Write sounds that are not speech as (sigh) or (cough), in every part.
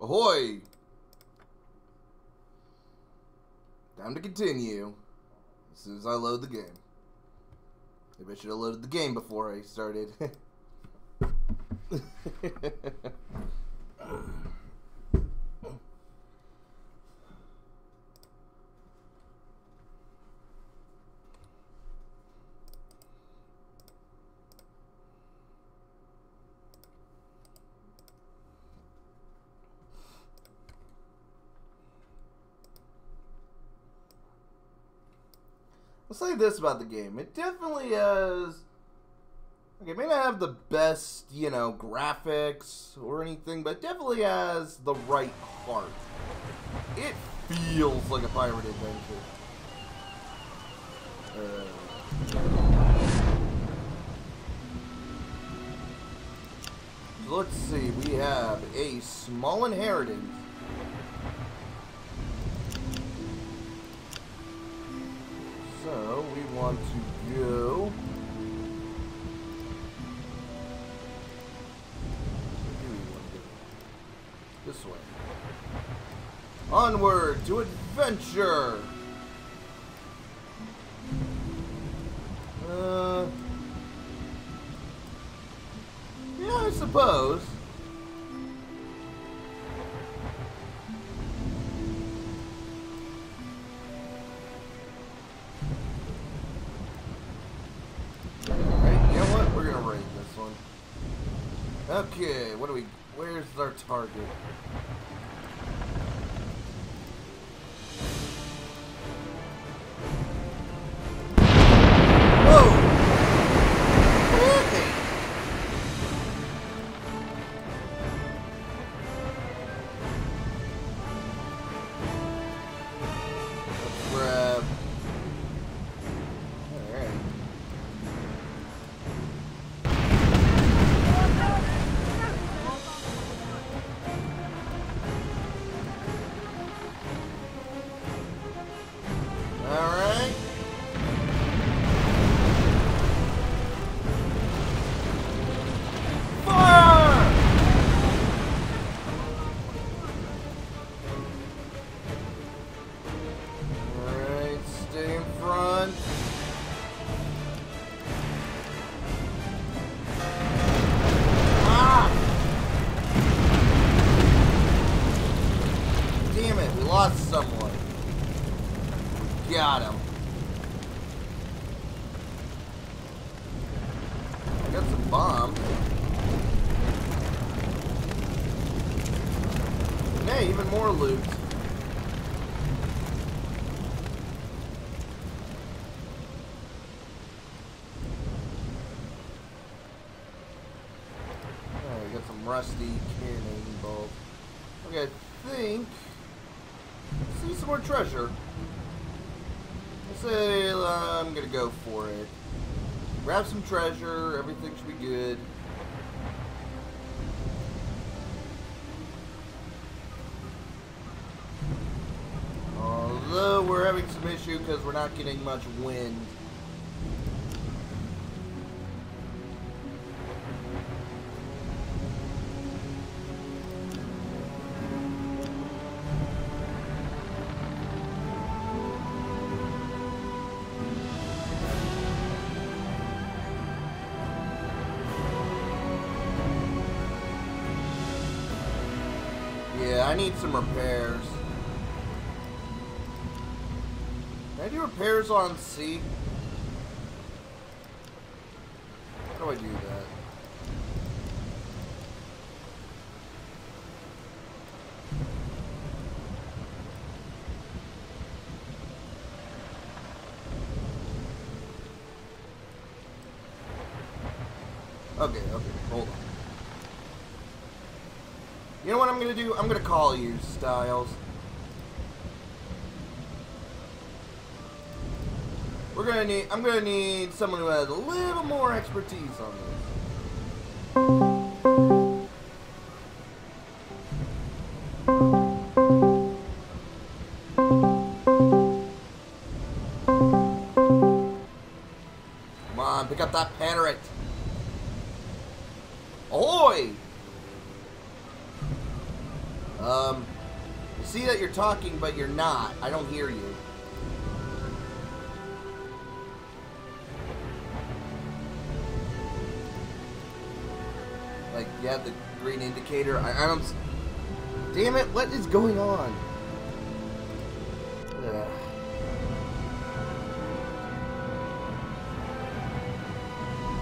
Ahoy! Time to continue. As soon as I load the game. Maybe I should have loaded the game before I started. (laughs) (laughs) this about the game. It definitely has. Okay, may not have the best, you know, graphics or anything, but it definitely has the right heart. It feels like a pirate adventure. Uh, let's see, we have a small inheritance. So we want to go. This way. Onward to adventure. Uh. Yeah, I suppose. Target? We're not getting much wind. Yeah, I need some repairs. On C? How do I do that? Okay, okay, hold on. You know what I'm gonna do? I'm gonna call you, Styles. Need. I'm gonna need someone who has a little more expertise on this. Come on, pick up that parrot. Ahoy! Um, see that you're talking, but you're not. I don't hear you. You have the green indicator. I, I don't. Damn it! What is going on? Ugh.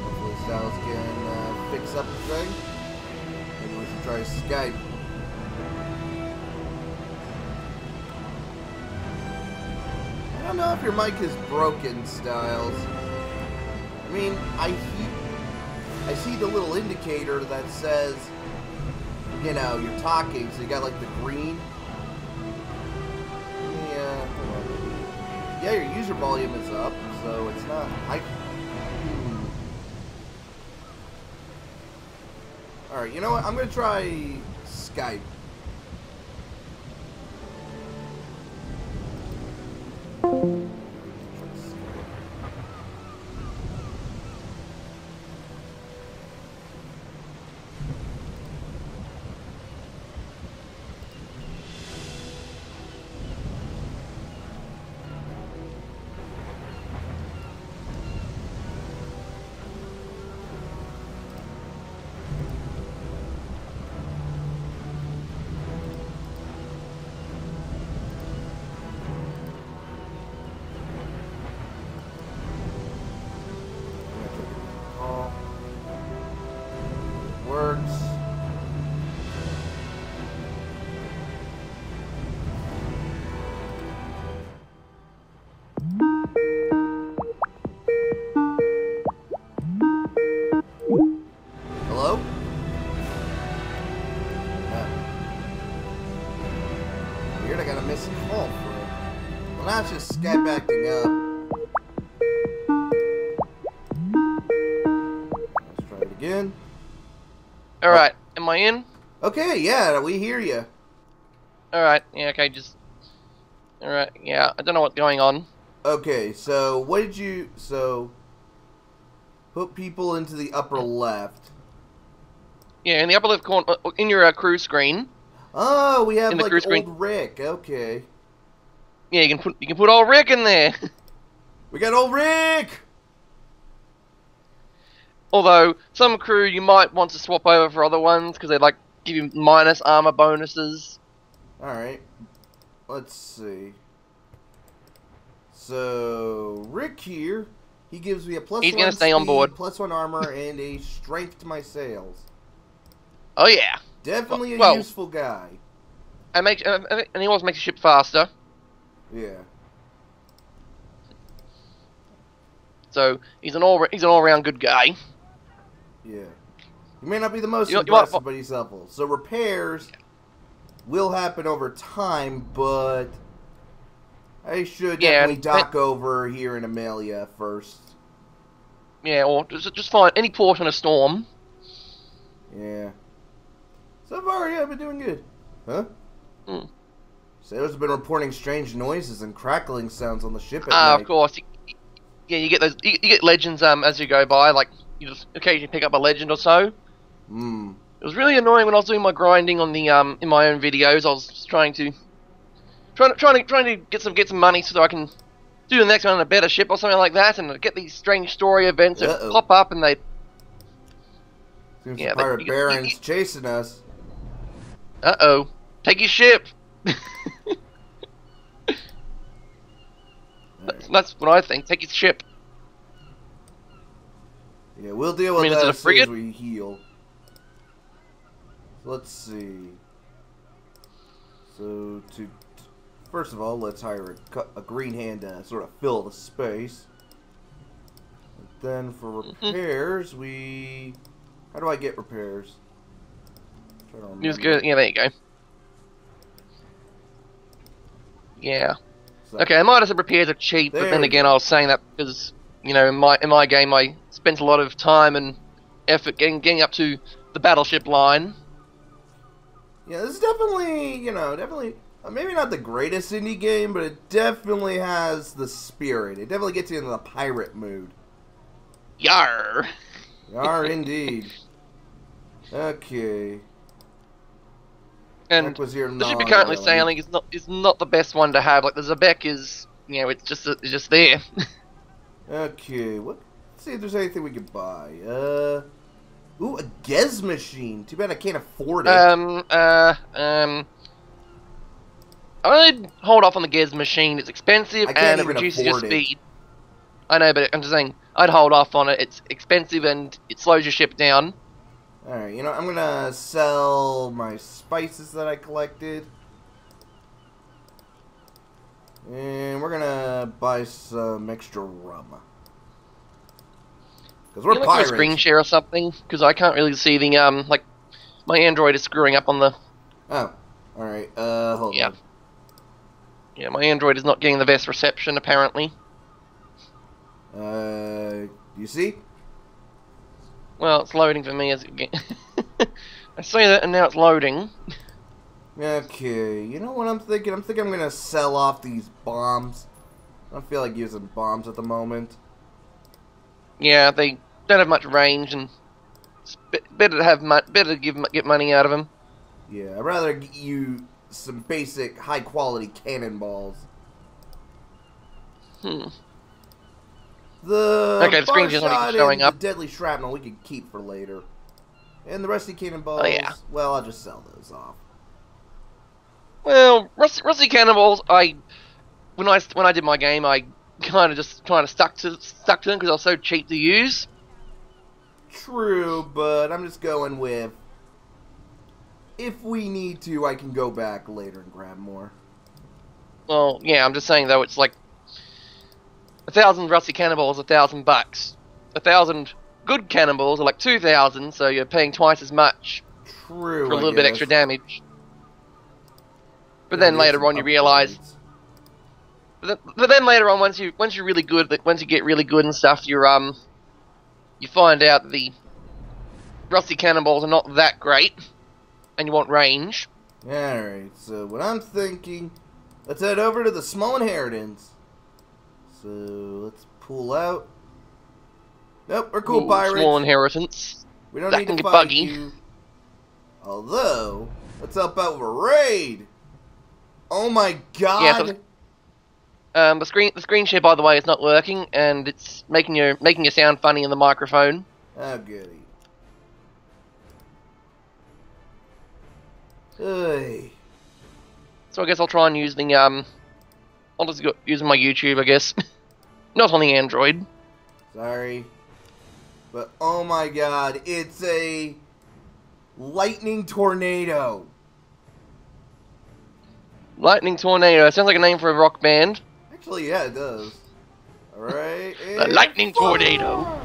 Hopefully, Styles can uh, fix up the thing. Maybe we should try Skype. I don't know if your mic is broken, Styles. I mean, I he- I see the little indicator that says, you know, you're talking, so you got like the green. Yeah. Yeah, your user volume is up, so it's not. Hmm. All right, you know what? I'm gonna try Skype. Up. Let's try it again. All right, am I in? Okay, yeah, we hear you. All right, yeah, okay, just. All right, yeah, I don't know what's going on. Okay, so what did you so put people into the upper left? Yeah, in the upper left corner, uh, in your uh, crew screen. Oh, we have In the like screen. old Rick. Okay, Yeah, you can put you can put old Rick in there. (laughs) we got old Rick. Although some crew you might want to swap over for other ones because they like give you minus armor bonuses. All right, let's see. So Rick here, he gives me a plus He's one gonna stay on speed, board. plus one armor, (laughs) and a strength to my sails. Oh yeah, Definitely a Well- useful guy. and make uh, and he also makes the ship faster. Yeah. So he's an all he's an all round good guy. Yeah. He may not be the most You impressive, but he's helpful. So repairs will happen over time, but I should Yeah, definitely and- dock over here in Amelia first. Yeah, or just just find any portion a Storm. Yeah. So far, yeah, I've been doing good. Huh? Hmm. Sailors have been reporting strange noises and crackling sounds on the ship at Ah, night. of course. You, yeah, you get those. You, you get legends um as you go by. Like you just occasionally pick up a legend or so. Hmm. It was really annoying when I was doing my grinding on the um in my own videos. I was trying to trying to trying to trying to get some get some money so that I can do the next one on a better ship or something like that, and get these strange story events that pop up and they. Seems Yeah, the pirate you- you- baron's you- chasing us. Uh oh, take your ship. (laughs) that's, (laughs) that's what I think. Take his ship. Yeah, we'll deal I with mean, is that as soon as we heal. Let's see. So to first of all, let's hire a, a green hand to sort of fill the space. And then for Mm-hmm. repairs, we how do I get repairs? To Just go. Yeah, there you go. Yeah. So- Okay, I might have said repairs are cheap, but then again, I was saying that because you know, in my in my game, I spent a lot of time and effort getting getting up to the battleship line. Yeah, this is definitely, you know, definitely, uh, maybe not the greatest indie game, but it definitely has the spirit. It definitely gets you into the pirate mood. Yar. You are (laughs) indeed. Okay. And the ship you're currently sailing is not is not the best one to have. Like the Xebec is, you know, it's just it's just there. (laughs) Okay, what? Let's see if there's anything we could buy. Uh, ooh, a Gez machine. Too bad I can't afford it. um, uh, um. I'd hold off on the Gez machine. It's expensive and it reduces your afford it. speed. I know, but I'm just saying, I'd hold off on it. It's expensive and it slows your ship down. All right, you know I'm gonna sell my spices that I collected, and we're gonna buy some extra rum. Cause we're Can you like a screen share or something? Because I can't really see the um like my Android is screwing up on the Oh, all right. Uh, hold Yeah. on. yeah my Android is not getting the best reception apparently. Uh, you see? Well, it's loading for me as it. (laughs) I see that and now it's loading. Okay, you know what I'm thinking? I'm thinking I'm gonna sell off these bombs. I don't feel like using bombs at the moment. Yeah, they don't have much range and it's better to have better to give get money out of them. Yeah, I'd rather get you some basic high quality cannonballs. Hmm. The Okay, the screen's just not showing up. Deadly shrapnel we could keep for later, and the rusty cannonballs. Oh, yeah. Well, I'll just sell those off. Well, rusty, rusty cannonballs. I when I when I did my game, I kind of just kind of stuck to stuck to them because I was so cheap to use. True, but I'm just going with. If we need to, I can go back later and grab more. Well, yeah, I'm just saying though, it's like a thousand rusty cannonballs, a thousand bucks. A thousand good cannonballs are like two thousand, so you're paying twice as much True. for a little bit extra damage. But Gotta then later on, you realize. But then, but then later on, once you once you're really good, once you get really good and stuff, you're um, you find out the rusty cannonballs are not that great, and you want range. Alright, so what I'm thinking, let's head over to the small inheritance. So let's pull out. Nope, we're cool Ooh, pirates. Small inheritance. we don't that need to get fight buggy. you. Although, let's help out with a raid. Oh my god! so- Um, the screen the screen share, by the way, is not working, and it's making you making you sound funny in the microphone. oh goody. Hey. So I guess I'll try and use the um, I'll just go using my YouTube, I guess. (laughs) not on the Android. Sorry. But oh my god, it's a lightning tornado. Lightning tornado It sounds like a name for a rock band. Actually, yeah, it does. Alright. (laughs) The lightning tornado.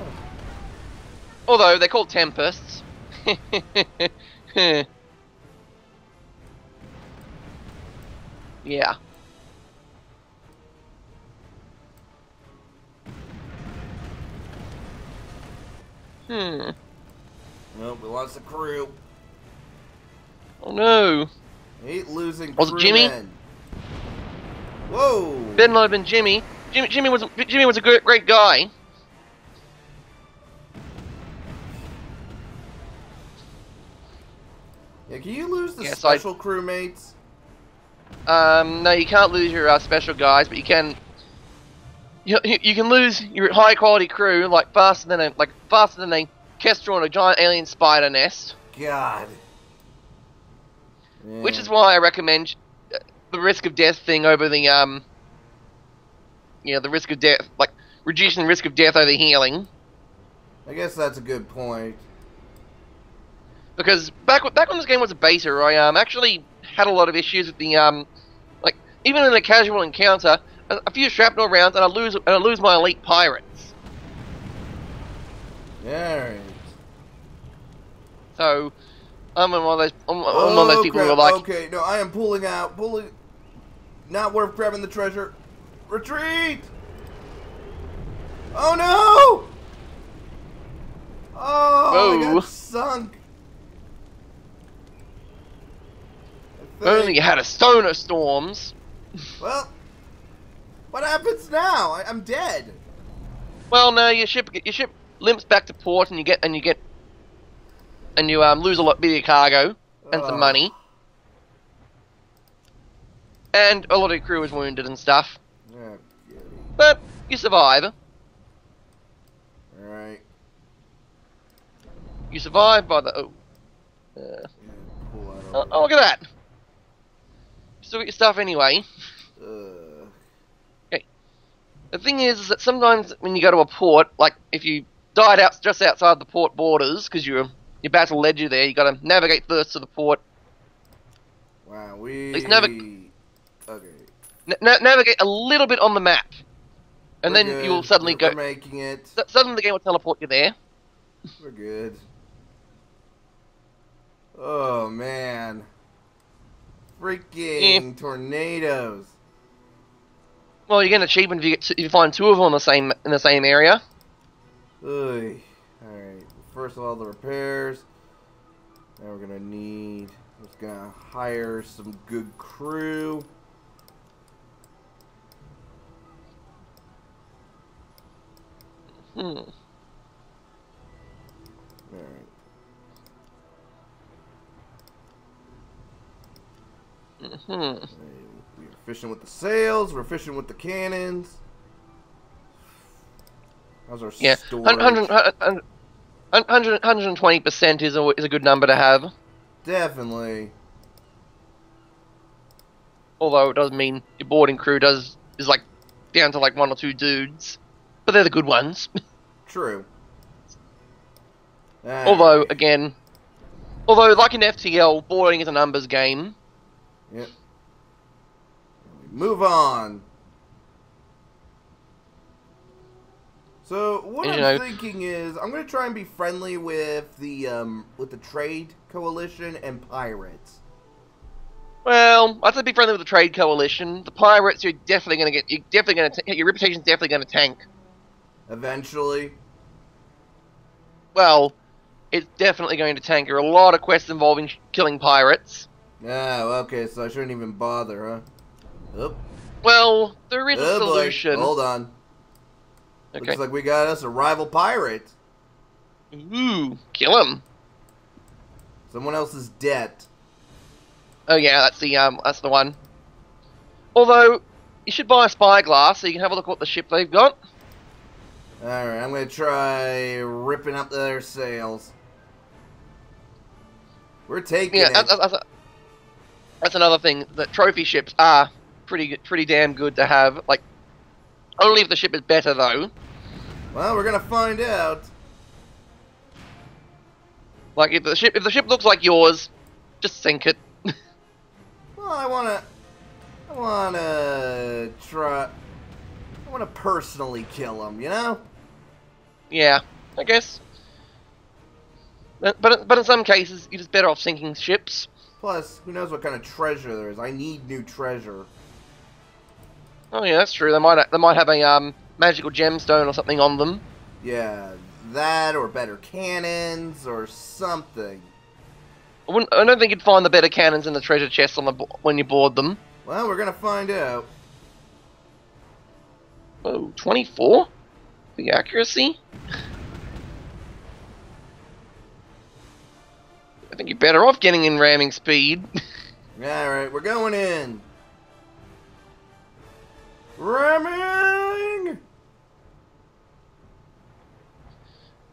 Although they're called tempests. (laughs) yeah. Hmm. Nope, we lost the crew. Oh no. Hate losing Was it Jimmy? crewmen. Whoa! Better not have been Jimmy. Jimmy, Jimmy was Jimmy was a great, great guy. Yeah, can you lose the Yes, I- special crewmates? Um, no, you can't lose your uh, special guys, but you can. You, you you can lose your high quality crew like faster than a like faster than a kestrel in a giant alien spider nest. God. Which is why I recommend uh, the risk of death thing over the um. Yeah, the risk of death, like reducing the risk of death over healing. I guess that's a good point. Because back back when this game was a beta, I um actually had a lot of issues with the um, like even in a casual encounter, a, a few shrapnel rounds and I lose and I lose my elite pirates. Alright. So I'm one of those I'm, I'm one of those people who are like, Oh, Okay, no, I am pulling out. Pulling. Not worth grabbing the treasure. Retreat! Oh no! Oh, I got sunk. I only had a stoner storms. Well, what happens now? I, I'm dead. Well, no, your ship your ship limps back to port and you get and you get and you um lose a lot bit of your cargo and some money. and a lot of your crew is wounded and stuff. Yeah. But you survive. Alright. You survive by the. Oh, uh, Yeah, oh, oh, look at that. Still got your stuff anyway. Uh, The thing is, is that sometimes when you go to a port, like if you died out just outside the port borders because your your battle led you there, you got to navigate first to the port. wow, we. Least never- Okay. Na- navigate a little bit on the map, and We're then good. you'll suddenly We're- go. We're making it. Suddenly the game will teleport you there. We're good. Oh man. Freaking tornadoes. Well, you get an achievement if you, get if you find two of them in the same in the same area. Ugh. Alright. First of all, the repairs. Now we're gonna need. We're just gonna hire some good crew. Hmm. Alright. Hmm. We're efficient with the sails. We're fishing with the cannons. How's our Yeah. storage? 120 percent is a is a good number to have. Definitely. Although it does mean your boarding crew does is like down to like one or two dudes, but they're the good ones. (laughs) True. Alright. although again, although like in FTL, boarding is a numbers game. Yep. Move on. So what And, I'm know- thinking is I'm gonna try and be friendly with the um with the trade coalition and pirates. Well, I'd say be friendly with the trade coalition. The pirates, you're definitely gonna get. You're definitely gonna. T- your reputation's definitely gonna tank. Eventually. Well, it's definitely going to tank. There are a lot of quests involving sh- killing pirates. Oh, okay, so I shouldn't even bother, huh? Well, there is a Oh, boy. solution. Hold on. Okay. Looks like we got us a rival pirate. Ooh, kill him. Someone else's debt. Oh yeah, that's the um, that's the one. Although, you should buy a spyglass so you can have a look at what the ship they've got. Alright, I'm gonna try ripping up their sails. We're taking Yeah, it. that's, that's, that's, that's another thing. That trophy ships are pretty pretty damn good to have. Like, only if the ship is better though. Well, we're gonna find out. Like if the ship if the ship looks like yours, just sink it. (laughs) Well, I wanna, I wanna try, I wanna personally kill him. You know? Yeah, I guess. But but but in some cases, you're just better off sinking ships. Plus, who knows what kind of treasure there is? I need new treasure. Oh yeah, that's true. They might they might have a um magical gemstone or something on them. Yeah, that or better cannons or something. I, wouldn't, I don't think you'd find the better cannons in the treasure chests on the when you board them. Well, we're gonna find out. Oh, 24? The accuracy? I think you're better off getting in ramming speed. (laughs) All right, we're going in. Ramming.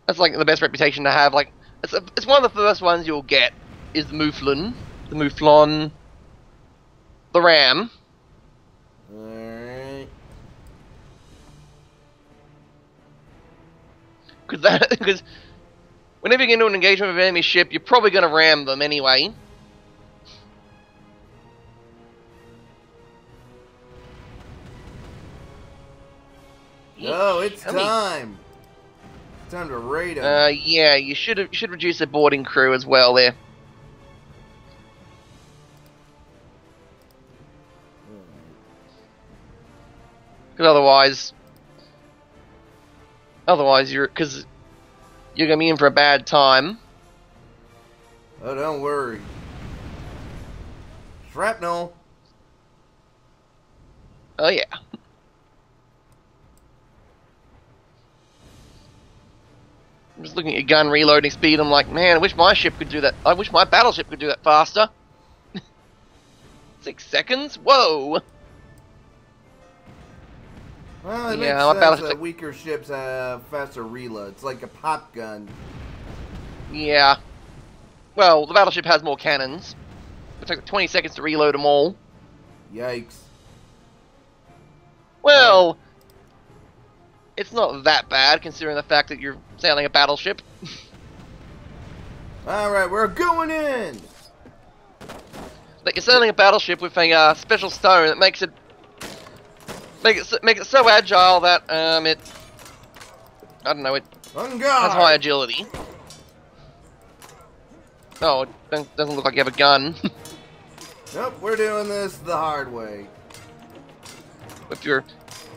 That's like the best reputation to have. Like, it's, a, it's one of the first ones you'll get is the Mouflon, the Mouflon, the Ram. All right. Because (laughs) that because whenever you get into an engagement with an enemy ship, you're probably going to ram them anyway. Oh, it's many- time. It's time to raid him. Uh, yeah, you should you should reduce the boarding crew as well there. Because otherwise, otherwise you're because you're gonna be in for a bad time. oh, don't worry. Shrapnel. Oh yeah. I'm just looking at your gun reloading speed. I'm like, man, I wish my ship could do that. I wish my battleship could do that faster. (laughs) Six seconds? Whoa! Well, Yeah, my battleship- that weaker ships have faster reload. It's like a pop gun. Yeah. Well, the battleship has more cannons. It took 20 seconds to reload them all. Yikes. Well, it's not that bad considering the fact that you're sailing a battleship. (laughs) Alright, we're going in! That you're sailing a battleship with a uh, special stone that makes it make it so, make it so agile that um it I don't know it has high agility. Oh, it doesn't look like you have a gun (laughs) Nope, we're doing this the hard way. with your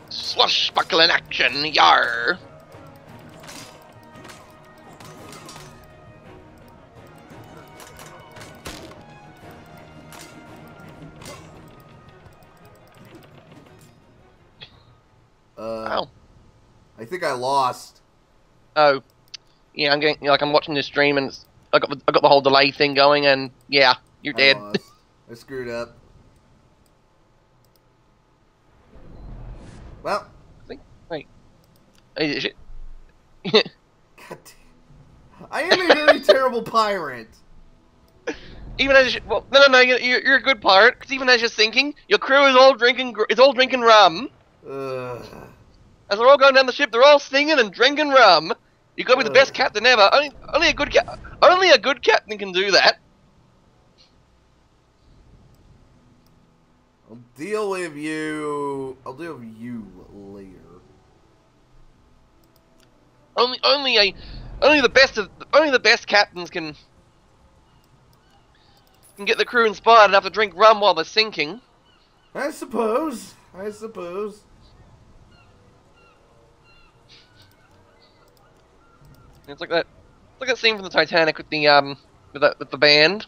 swashbuckling action. Yar. Uh, Wow. I think I lost. Oh, yeah. I'm getting like I'm watching this stream and it's, I got the, I got the whole delay thing going and yeah, you're I dead. (laughs) I screwed up. Well, Hey, shit. (laughs) God damn. I am a very (laughs) terrible pirate. even as you, well, no, no, no, you're, you're you're a good pirate because even as you're sinking, your crew is all drinking is all drinking rum. Ugh. As they're all going down the ship, they're all singing and drinking rum. You got to be the uh. best captain ever. Only, only a good cap, only a good captain can do that. I'll deal with you. I'll deal with you later. Only, only a, only the best of, only the best captains can, can get the crew inspired enough to drink rum while they're sinking. I suppose. I suppose. It's like that, it's like that scene from the Titanic with the um, with the, with the band.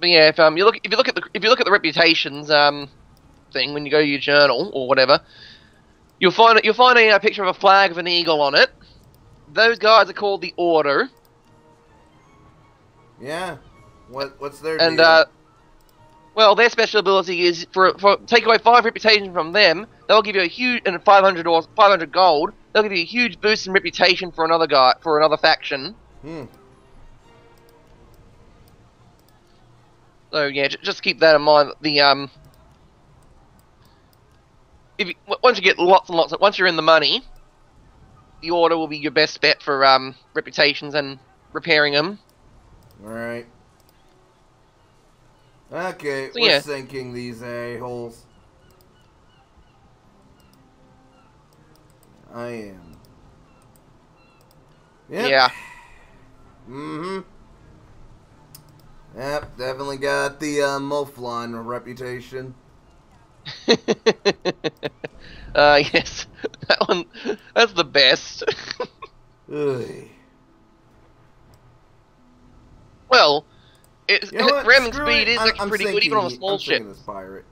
But yeah, if um you look if you look at the if you look at the reputations um thing when you go to your journal or whatever, you'll find you'll find a, uh picture of a flag with an eagle on it. Those guys are called the Order, Yeah. What? What's their and deal? uh, well, their special ability is for for take away five reputation from them, they'll give you a huge and five hundred or five hundred gold. They'll give you a huge boost in reputation for another guy for another faction. Hmm. So yeah, j- just keep that in mind. The um, if you, once you get lots and lots, of, once you're in the money, the order will be your best bet for um reputations and repairing them. All right. Okay, So, we're yeah. sinking these a-holes. I am. Yep. Yeah. Mm-hmm. Yep, definitely got the uh, Mouflon reputation. (laughs) uh, yes, (laughs) that one. That's the best. (laughs) Well, it's You know ramming Screw speed it. is I'm- actually I'm pretty good, even on a small I'm ship. this pirate.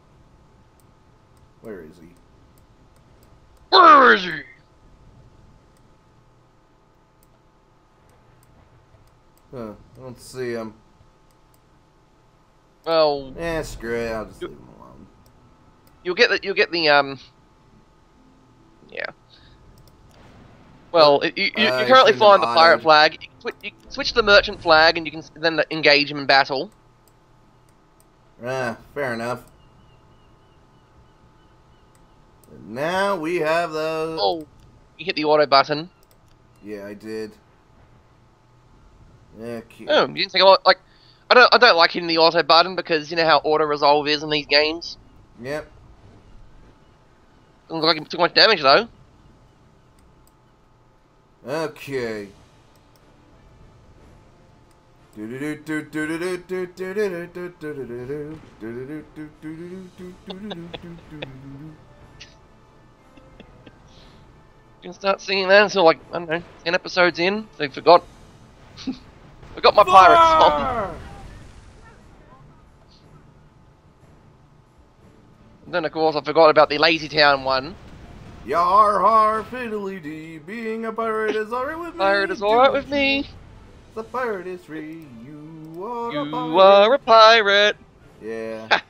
Where is he? Where is he? Huh, I don't see him. Well, Eh, screw it. I'll just You- leave him alone. you'll get the you'll get the um. Yeah. Well, you, you, you currently shouldn't the pirate flag. You, you switch the merchant flag, and you can then engage him in battle. Ah, fair enough. And now we have the. Oh, you hit the auto button. Yeah, I did. Okay. Oh, you didn't think a lot. Like, I don't I don't like hitting the auto button because you know how auto resolve is in these games. Yep. Doesn't look like it took much damage though. Okay. You can start singing that until like I don't know, ten episodes in. They forgot. I (laughs) forgot my pirate song. And then of course I forgot about the LazyTown one. Yar har fiddly dee, being a pirate is alright with me. Pirate is alright with me. The pirate is free. You are a pirate. You are a pirate. Yeah.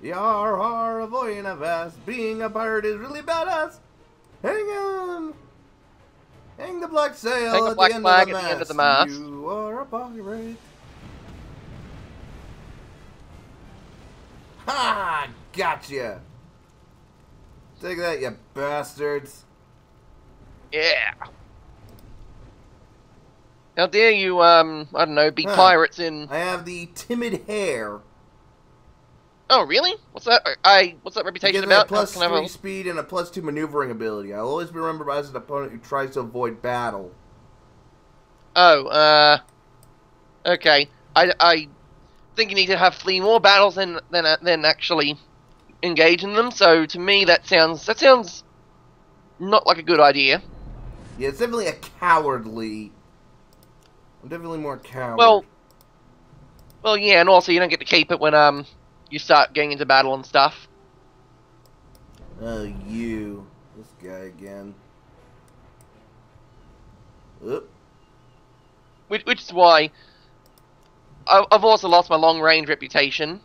Yar har avoiding a vast. Being a pirate is really badass. Hang on. Hang the black sail Hang the at, black the end flag of the at the end of the mast. You are a pirate. Ha! Gotcha. Take that, you bastards. Yeah. How dare you, um, I don't know, be Huh. pirates in... I have the timid hare. Oh, really? What's that? I, what's that reputation me a about? plus I have three speed and a plus two maneuvering ability. I'll always be remembered as an opponent who tries to avoid battle. Oh, uh... Okay. I, I think you need to have three more battles than, than, than actually engage in them, so to me that sounds, that sounds not like a good idea. Yeah, it's definitely a cowardly. I'm definitely more coward. Well, well, yeah, and also you don't get to keep it when, um, you start getting into battle and stuff. Oh, you. This guy again. Oop. Which, which is why I- I've also lost my long range reputation.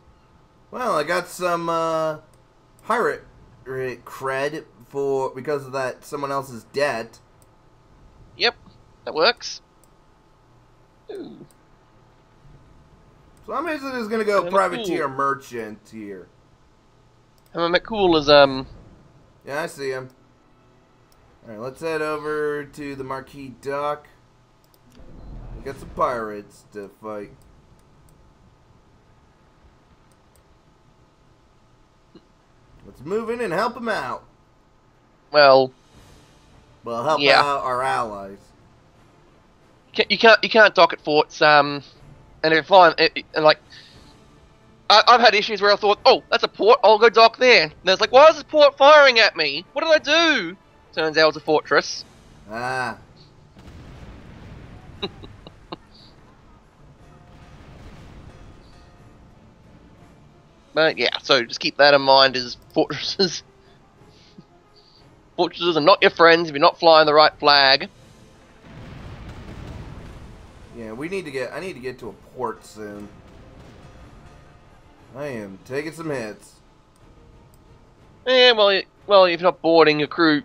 Well, I got some uh, pirate cred for because of that someone else's debt. Yep, that works. Ooh. So I'm basically just gonna go privateer cool. merchant here. Hammer McCool is um Yeah, I see him. Alright, let's head over to the Marquis Dock. We got some pirates to fight. Let's move in and help them out. well Well, help Yeah. out our allies. You can't you can't dock at forts um and if fine it, it- and like I, I've had issues where I thought oh that's a port I'll go dock there. And it's like why is this port firing at me? What did I do? Turns out it's a fortress. Ah. (laughs) but yeah so just keep that in mind as fortresses. (laughs) Fortresses are not your friends if you're not flying the right flag Yeah, we need to get. I need to get to a port soon. I am taking some hits. Yeah, well, well, if you're not boarding your crew,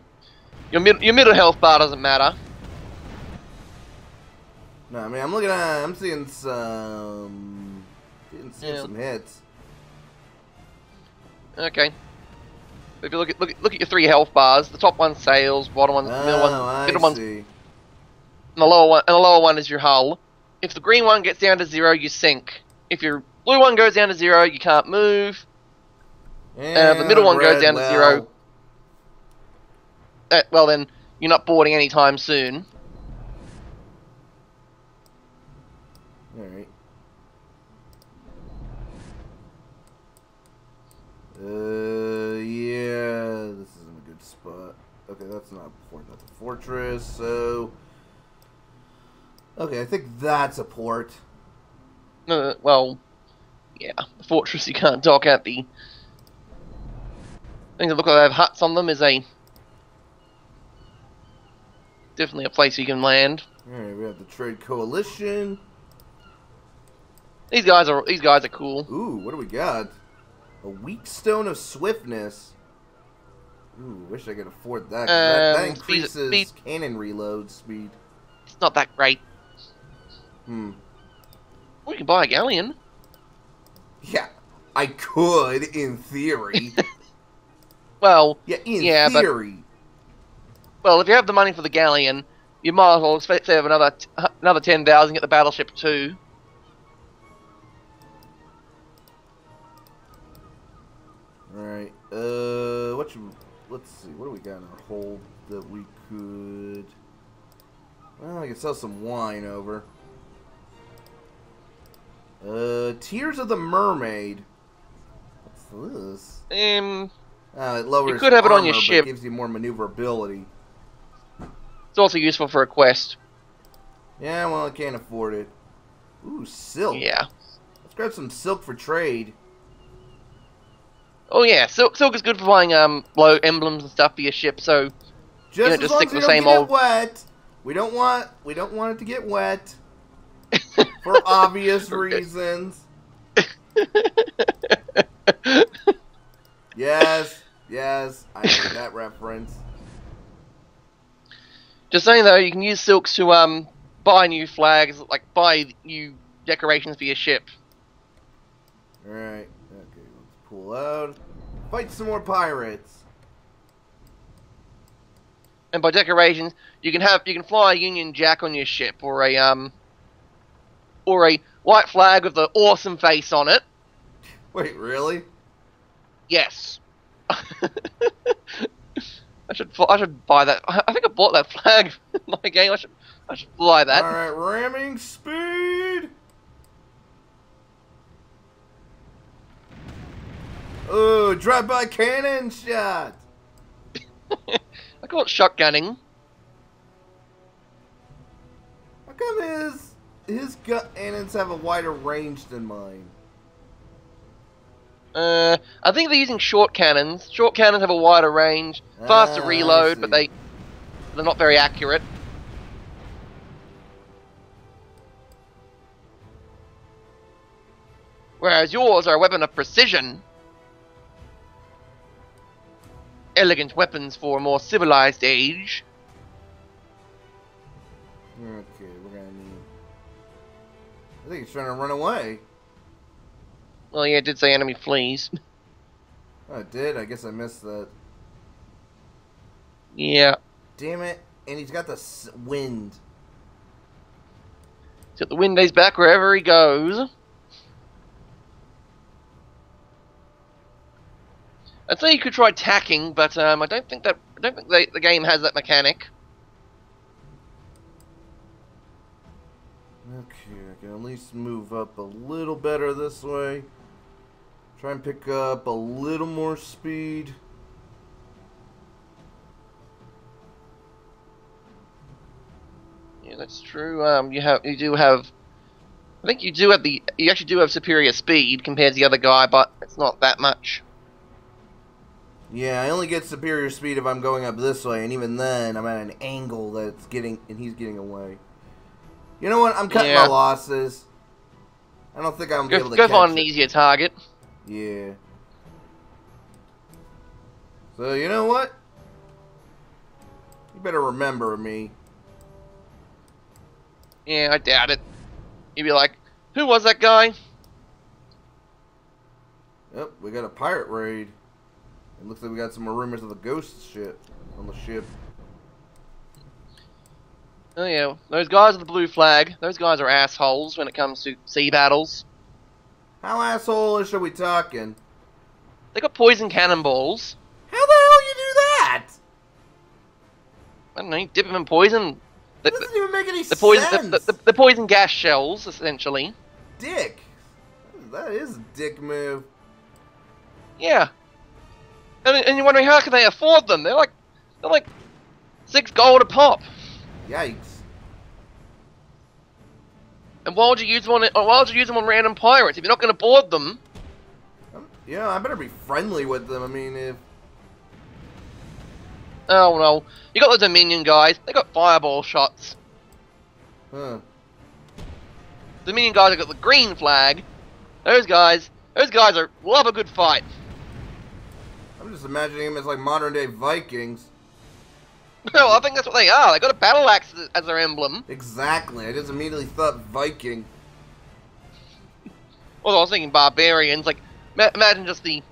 your mid, your middle health bar doesn't matter. No, I mean I'm looking at. I'm seeing some. Seeing, seeing Yeah. some hits. Okay. If you look at look at, look at your three health bars, the top one sails, bottom one, middle Oh, one, I middle one, see. and the lower one, and the lower one is your hull. If the green one gets down to zero, you sink. If your blue one goes down to zero, you can't move. Uh, the middle one goes down to zero. Uh, well, then you're not boarding anytime soon. All right. Uh, yeah, this isn't a good spot. Okay, that's not a port. That's a fortress. So, okay, I think that's a port. Uh, well, yeah, the fortress you can't dock at. The things that look like they have huts on them is a definitely a place you can land. All right, we have the Trade Coalition. These guys are these guys are cool. Ooh, what do we got? A weak stone of swiftness. Ooh, wish I could afford that. 'cause that, that Um, speed- increases speed- cannon reload speed. It's not that great. Hmm. We can buy a galleon. Yeah, I could in theory. (laughs) Well, yeah, in Yeah, but- theory. well, if you have the money for the galleon, you might as well have another t- another ten thousand get the battleship too. All right. Uh, what should? Let's see. What do we got in our hold that we could? Well, I can sell some wine over. Uh, Tears of the Mermaid. What's this? Um, Uh, it lowers. You could have it on your ship. gives you more maneuverability. it's also useful for a quest. Yeah, well, I can't afford it. Ooh, silk. Yeah. Let's grab some silk for trade. Oh yeah, silk silk is good for buying um low emblems and stuff for your ship. So Just Yeah, as just stick the don't same get old- wet. We don't want we don't want it to get wet for (laughs) obvious reasons. Yes, yes, I made that reference. just saying though, you can use silks to um buy new flags, like buy new decorations for your ship. Alright, okay, let's pull out. Fight some more pirates. And by decorations, you can have you can fly a Union Jack on your ship, or a um, or a white flag with the awesome face on it. Wait, really? Yes. (laughs) I should I should buy that. I think I bought that (laughs) flag in my game. I should I should fly that. Alright, ramming speed! Ooh, drive-by cannon shot! (laughs) I call it shotgunning. How come his his gun cannons have a wider range than mine? Uh, I think they're using short cannons. Short cannons have a wider range, faster Ah, reload, but they they're not very accurate. Whereas yours are a weapon of precision. Elegant weapons for a more civilized age. I think he's trying to run away. Well, yeah, it did say enemy flees. (laughs) Oh, it did. I guess I missed that. yeah. Damn it! And he's got the s- wind. He's got the wind days back wherever he goes. I'd say you could try tacking, but um, I don't think that I don't think they, the game has that mechanic. Okay, I can at least move up a little better this way. Try and pick up a little more speed. Yeah, that's true. Um, you have you do have. I think you do have the you actually do have superior speed compared to the other guy, but it's not that much. Yeah, I only get superior speed if I'm going up this way, and even then, I'm at an angle that's getting, and he's getting away. You know what? I'm cutting Yeah. my losses. I don't think I'm gonna be Go, able to go find an it. easier target. Yeah. So you know what? You better remember me. Yeah, I doubt it. You'd be like, who was that guy? Yep, we got a pirate raid. It looks like we got some more rumors of the ghost ship on the ship. Oh yeah, those guys with the blue flag. Those guys are assholes when it comes to sea battles. How asshole-ish are we talking? They got poison cannonballs. How the hell you do that? I don't know, you dip them in poison. The, doesn't even make any the poison, sense. the, the, the poison gas shells, essentially. Dick. That is a dick move. Yeah. And, and you're wondering how can they afford them? They're like, they're like six gold a pop. Yikes. And why would you use them on? Why would you use them on random pirates if you're not going to board them? Um, yeah, I better be friendly with them. I mean, if Oh no, you got the Dominion guys. They got fireball shots. huh? The Dominion guys have got the green flag. Those guys, those guys are love a good fight. I'm just imagining them as like modern day Vikings. (laughs) Well, I think that's what they are. They got a battle axe as- as their emblem. Exactly. I just immediately thought Viking. Although I was thinking barbarians. Like, ma- imagine just the,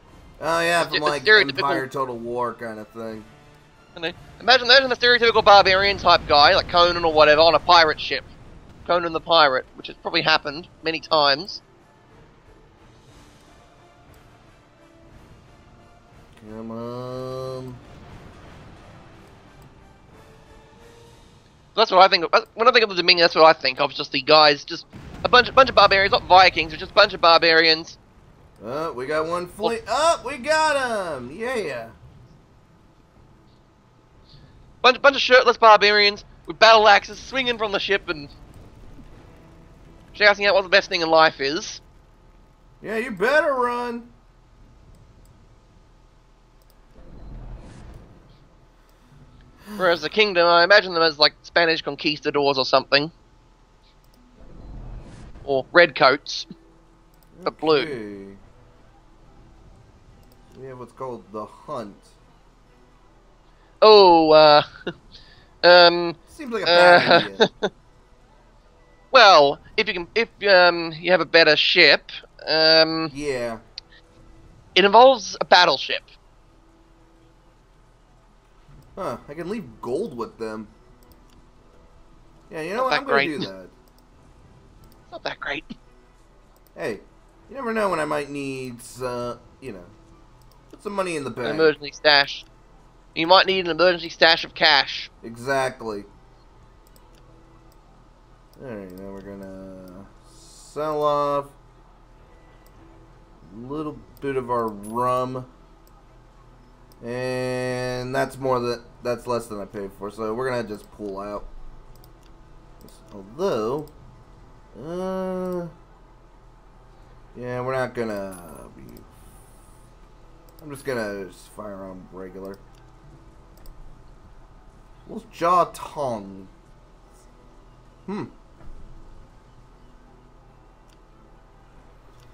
Oh yeah, from the like Empire Total War kind of thing. imagine imagine the stereotypical barbarian type guy, like Conan or whatever, on a pirate ship. Conan the pirate, which has probably happened many times. Come on. That's what I think. Of, uh, when I think of the Dominion, that's what I think of. Just the guys, just a bunch, bunch of barbarians, not Vikings, but just a bunch of barbarians. Oh, we got one fleet. Oh, we got him! Yeah. Bunch, bunch of shirtless barbarians with battle axes swinging from the ship and shouting out what the best thing in life is. Yeah, you better run. Whereas the kingdom, I imagine them as like Spanish conquistadors or something. Or redcoats. But blue. Okay. We have what's called the hunt. Oh, uh, (laughs) um, Seems like a bad Uh, idea. (laughs) well, if you can, if um, you have a better ship, um, Yeah. it involves a battleship. Huh. I can leave gold with them. Yeah, you know Not what? I'm gonna great. do (laughs) that. Not that great. Hey, you never know when I might need, uh, you know, put some money in the bank. An emergency stash. You might need an emergency stash of cash. Exactly. Alright, now we're gonna sell off a little bit of our rum. And that's more than that's less than I paid for, so we're gonna just pull out. Although uh Yeah, we're not gonna be I'm just gonna just fire on regular. What's jaw tongue? Hmm.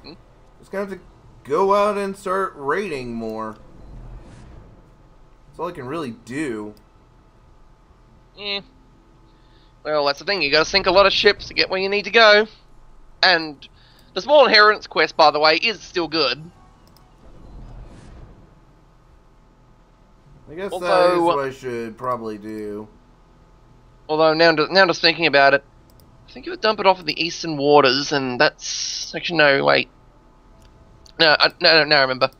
Hmm? Just gonna have to go out and start raiding more. That's all I can really do. Eh. Well, that's the thing. You got to sink a lot of ships to get where you need to go. And the small inheritance quest, by the way, is still good. I guess that is Although- what I should probably do. Although now, now just thinking about it, I think you would dump it off in the eastern waters, and that's actually no wait. No, I, no, no, no. I remember.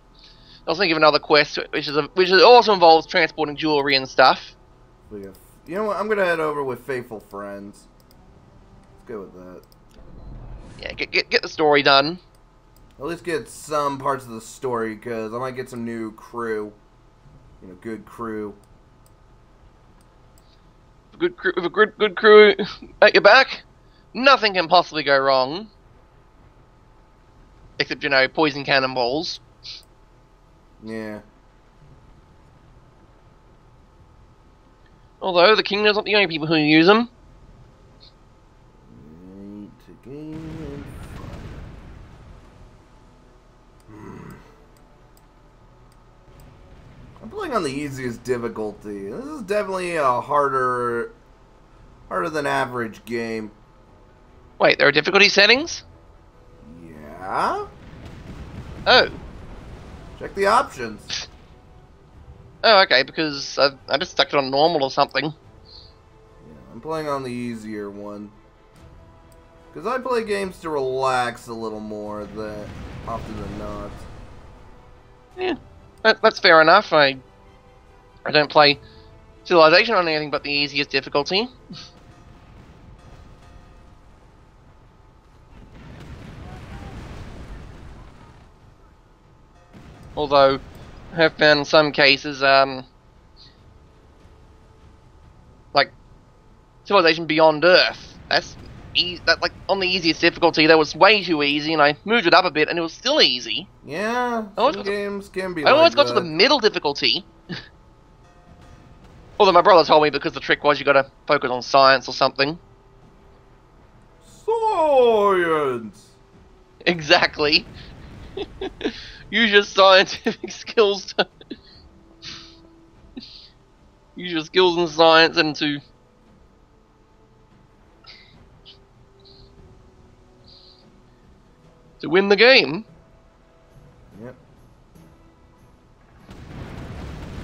I was thinking of another quest, which is a, which is also involves transporting jewelry and stuff. You know what? I'm gonna head over with faithful friends. Let's go with that. Yeah, get get get the story done. At least get some parts of the story because I might get some new crew. You know, good crew. Good crew, with a good good crew at your back, nothing can possibly go wrong. Except you know, poison cannonballs. Yeah. Although the kingdom's not the only people who use them. Need to gain and fire. I'm playing on the easiest difficulty. This is definitely a harder, harder than average game. Wait, there are difficulty settings. Yeah. Oh, Check the options. oh, okay. Because I, I just stuck it on normal or something. Yeah, I'm playing on the easier one. Because I play games to relax a little more than often than not. Yeah, that, that's fair enough. I I don't play Civilization on anything but the easiest difficulty. (laughs) Although, I have found in some cases, um, like Civilization Beyond Earth. That's e- that like on the easiest difficulty. That was way too easy, and I moved it up a bit, and it was still easy. Yeah, I always some got to- games can be I always like got to the middle difficulty. (laughs) Although my brother told me because the trick was you got to focus on science or something. Science! (laughs) Exactly. (laughs) Use your scientific (laughs) skills to use your skills in science and to to win the game. Yep.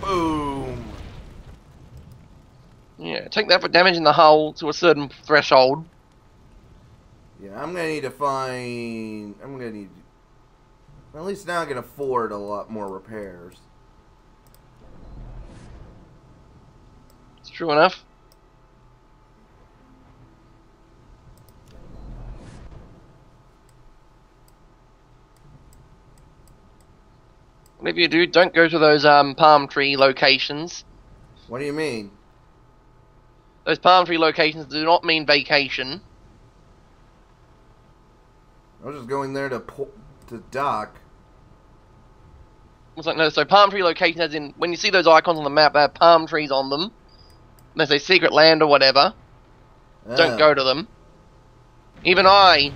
Boom! Yeah, take that for damaging the hull to a certain threshold. Yeah, I'm gonna need to find. I'm gonna need. At least now I can afford a lot more repairs. It's true enough. Whatever you do, don't go to those um, palm tree locations. What do you mean? Those palm tree locations do not mean vacation. I was just going there to to dock. It's like no, so palm tree locations as in when you see those icons on the map, they have palm trees on them. they say secret land or whatever, don't Ah. go to them. Even I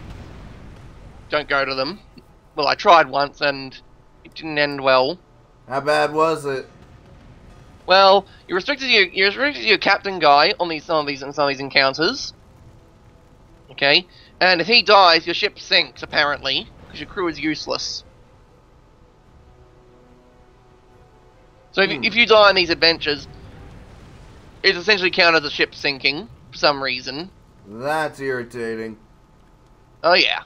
don't go to them. Well, I tried once and it didn't end well. How bad was it? Well, you're restricted to your, you're restricted to your captain guy on these some of these some of these encounters. Okay, and if he dies, your ship sinks apparently because your crew is useless. So if, you Hmm. if you die in these adventures, it's essentially counted as a ship sinking for some reason. That's irritating. Oh yeah.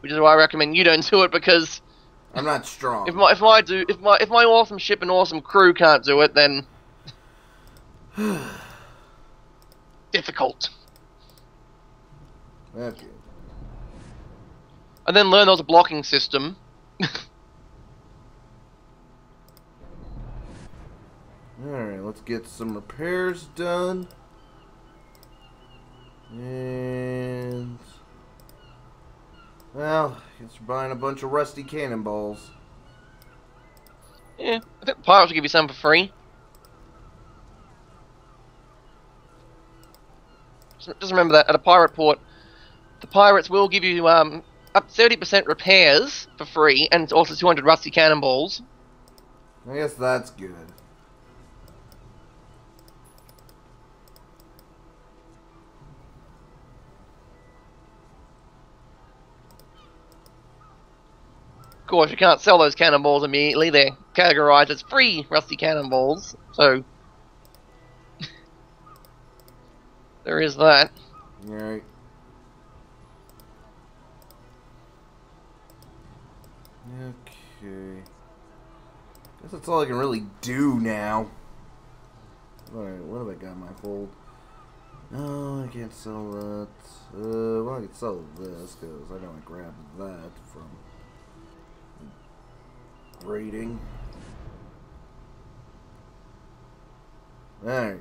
Which is why I recommend you don't do it because I'm not strong. if my if my do if my if my awesome ship and awesome crew can't do it, then (sighs) difficult. okay. And then learn there was a blocking system. (laughs) Alright, let's get some repairs done. And. Well, guess we're buying a bunch of rusty cannonballs. Yeah, I think the pirates will give you some for free. Just remember that at a pirate port, the pirates will give you um up thirty percent repairs for free, and also two hundred rusty cannonballs. I guess that's good. Course, you can't sell those cannonballs immediately. They're categorized as free rusty cannonballs, so (laughs) there is that. Alright. Okay. Guess that's all I can really do now. Alright, what have I got in my hold? No, I can't sell that. Uh, well, I can sell this, because I know I grabbed that from grading. Alright.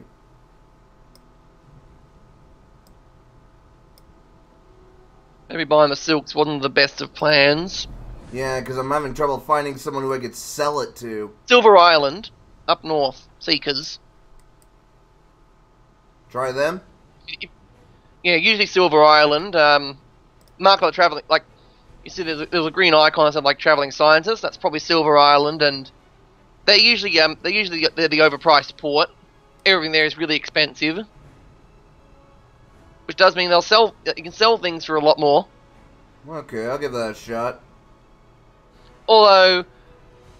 Maybe buying the silks wasn't the best of plans. Yeah, because I'm having trouble finding someone who I could sell it to. Silver Island, up north, Seekers. Try them? Yeah, usually Silver Island. Um, mark like traveling, like you see, there's a, there's a green icon that said like traveling scientists. That's probably Silver Island, and they're usually um they're usually they're the overpriced port. Everything there is really expensive, which does mean they'll sell. You can sell things for a lot more. Okay, I'll give that a shot. Although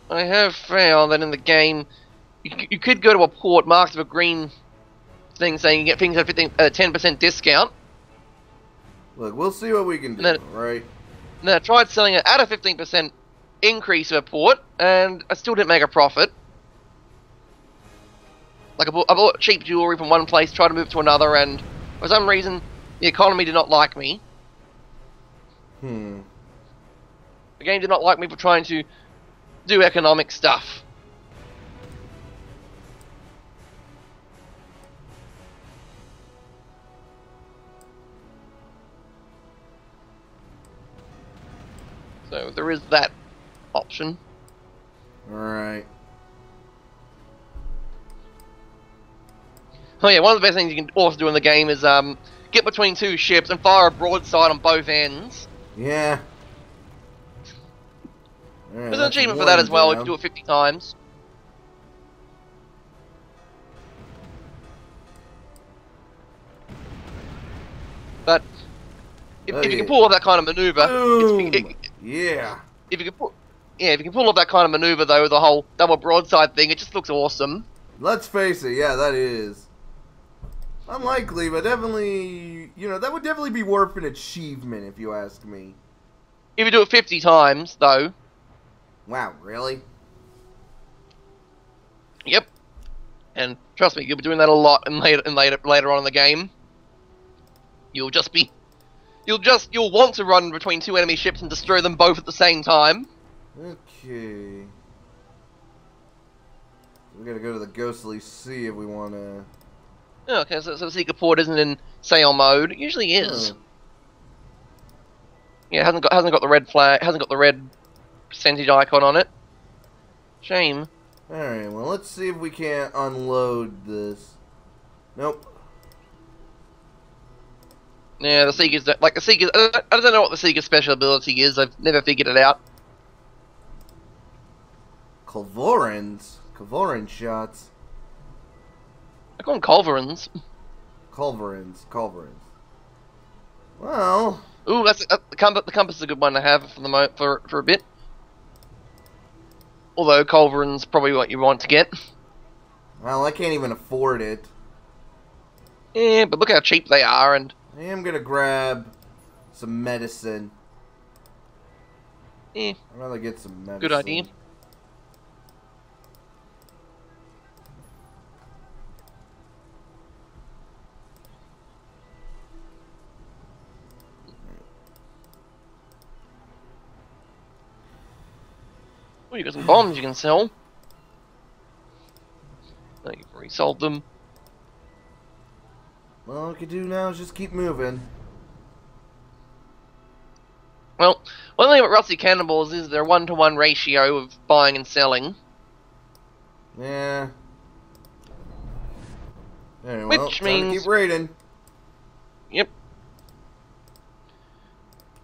I have found that in the game, you, you could go to a port marked with a green thing saying you get things at 15, at a ten percent discount. Look, we'll see what we can do, Then- right? Then I tried selling it at a 15% increase of a port, and I still didn't make a profit. Like, I bought, I bought cheap jewelry from one place, tried to move to another, and for some reason, the economy did not like me. Hmm. The game did not like me for trying to do economic stuff. So there is that option. Alright. Oh yeah, one of the best things you can also do in the game is um, get between two ships and fire a broadside on both ends. Yeah. There's an achievement for that as well if you do it 50 times. But if, Oh, if you can pull off that kind of maneuver, it's, it, yeah. if you can pull, yeah, if you can pull off that kind of maneuver though, the whole double broadside thing, it just looks awesome. Let's face it, yeah, that is. Unlikely, but definitely, you know, that would definitely be worth an achievement if you ask me. If you do it 50 times though, Wow, really? yep. And trust me, you'll be doing that a lot and later and later later on in the game. You'll just be you'll just you'll want to run between two enemy ships and destroy them both at the same time. Okay. We gotta go to the Ghostly Sea if we wanna. Oh, okay, so, so Seeker Port isn't in sail mode. It usually is. Yeah, hasn't got hasn't got the red flag, hasn't got the red percentage icon on it. Shame. Alright, well, let's see if we can't unload this. Nope. Yeah, the Seeker's like the Seeker. I don't- I don't know what the Seeker's special ability is. I've never figured it out. Culvorans? Culvoran shots. I call them Culverins. Culverins. Culverins. Well, Ooh, that's uh, the compass. The compass is a good one to have for the mo for for a bit. Although Culverin's probably what you want to get. well, I can't even afford it. Yeah, but look how cheap they are, and I am gonna grab some medicine. eh, I'd rather get some medicine. good idea. Oh, you got some bombs you can sell. No, you've already sold them. Well, all we can do now is just keep moving. Well, one thing about Rusty Cannibals is their one-to-one ratio of buying and selling. Yeah. Anyway, Which well, means- keep raiding. Yep.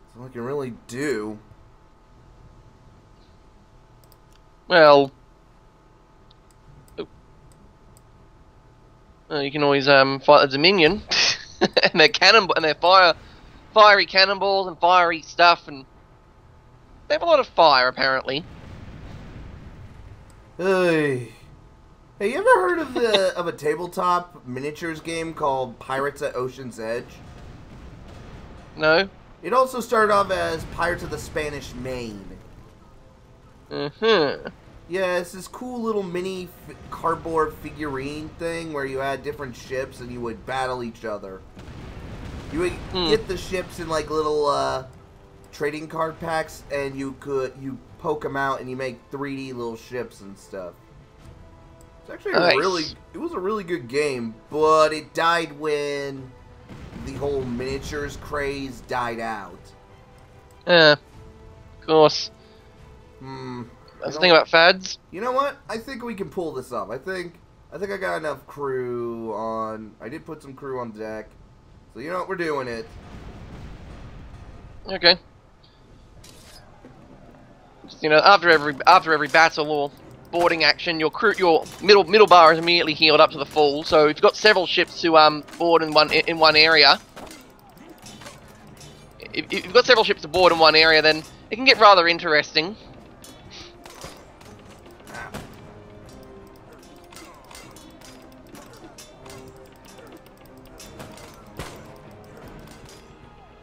That's all I can really do. Well, Uh, you can always um, fight the Dominion (laughs) and their cannon and their fire, fiery cannonballs and fiery stuff, and they have a lot of fire apparently. Hey. have you ever heard of the (laughs) of a tabletop miniatures game called Pirates at Ocean's Edge? No. It also started off as Pirates of the Spanish Main. Uh-huh. Yeah, it's this cool little mini f- cardboard figurine thing where you had different ships and you would battle each other. You would Hmm. get the ships in like little uh, trading card packs, and you could you poke them out and you make 3D little ships and stuff. It's actually a Nice. really it was a really good game, but it died when the whole miniatures craze died out. Yeah. Of course. Hmm. That's the thing about fads. You know what? I think we can pull this off. I think I think I got enough crew on. I did put some crew on deck. So you know what? We're doing it. Okay. Just, you know, after every after every battle or boarding action, your crew, your middle middle bar is immediately healed up to the full. So if you've got several ships to um board in one in one area, if, if you've got several ships to board in one area, then it can get rather interesting.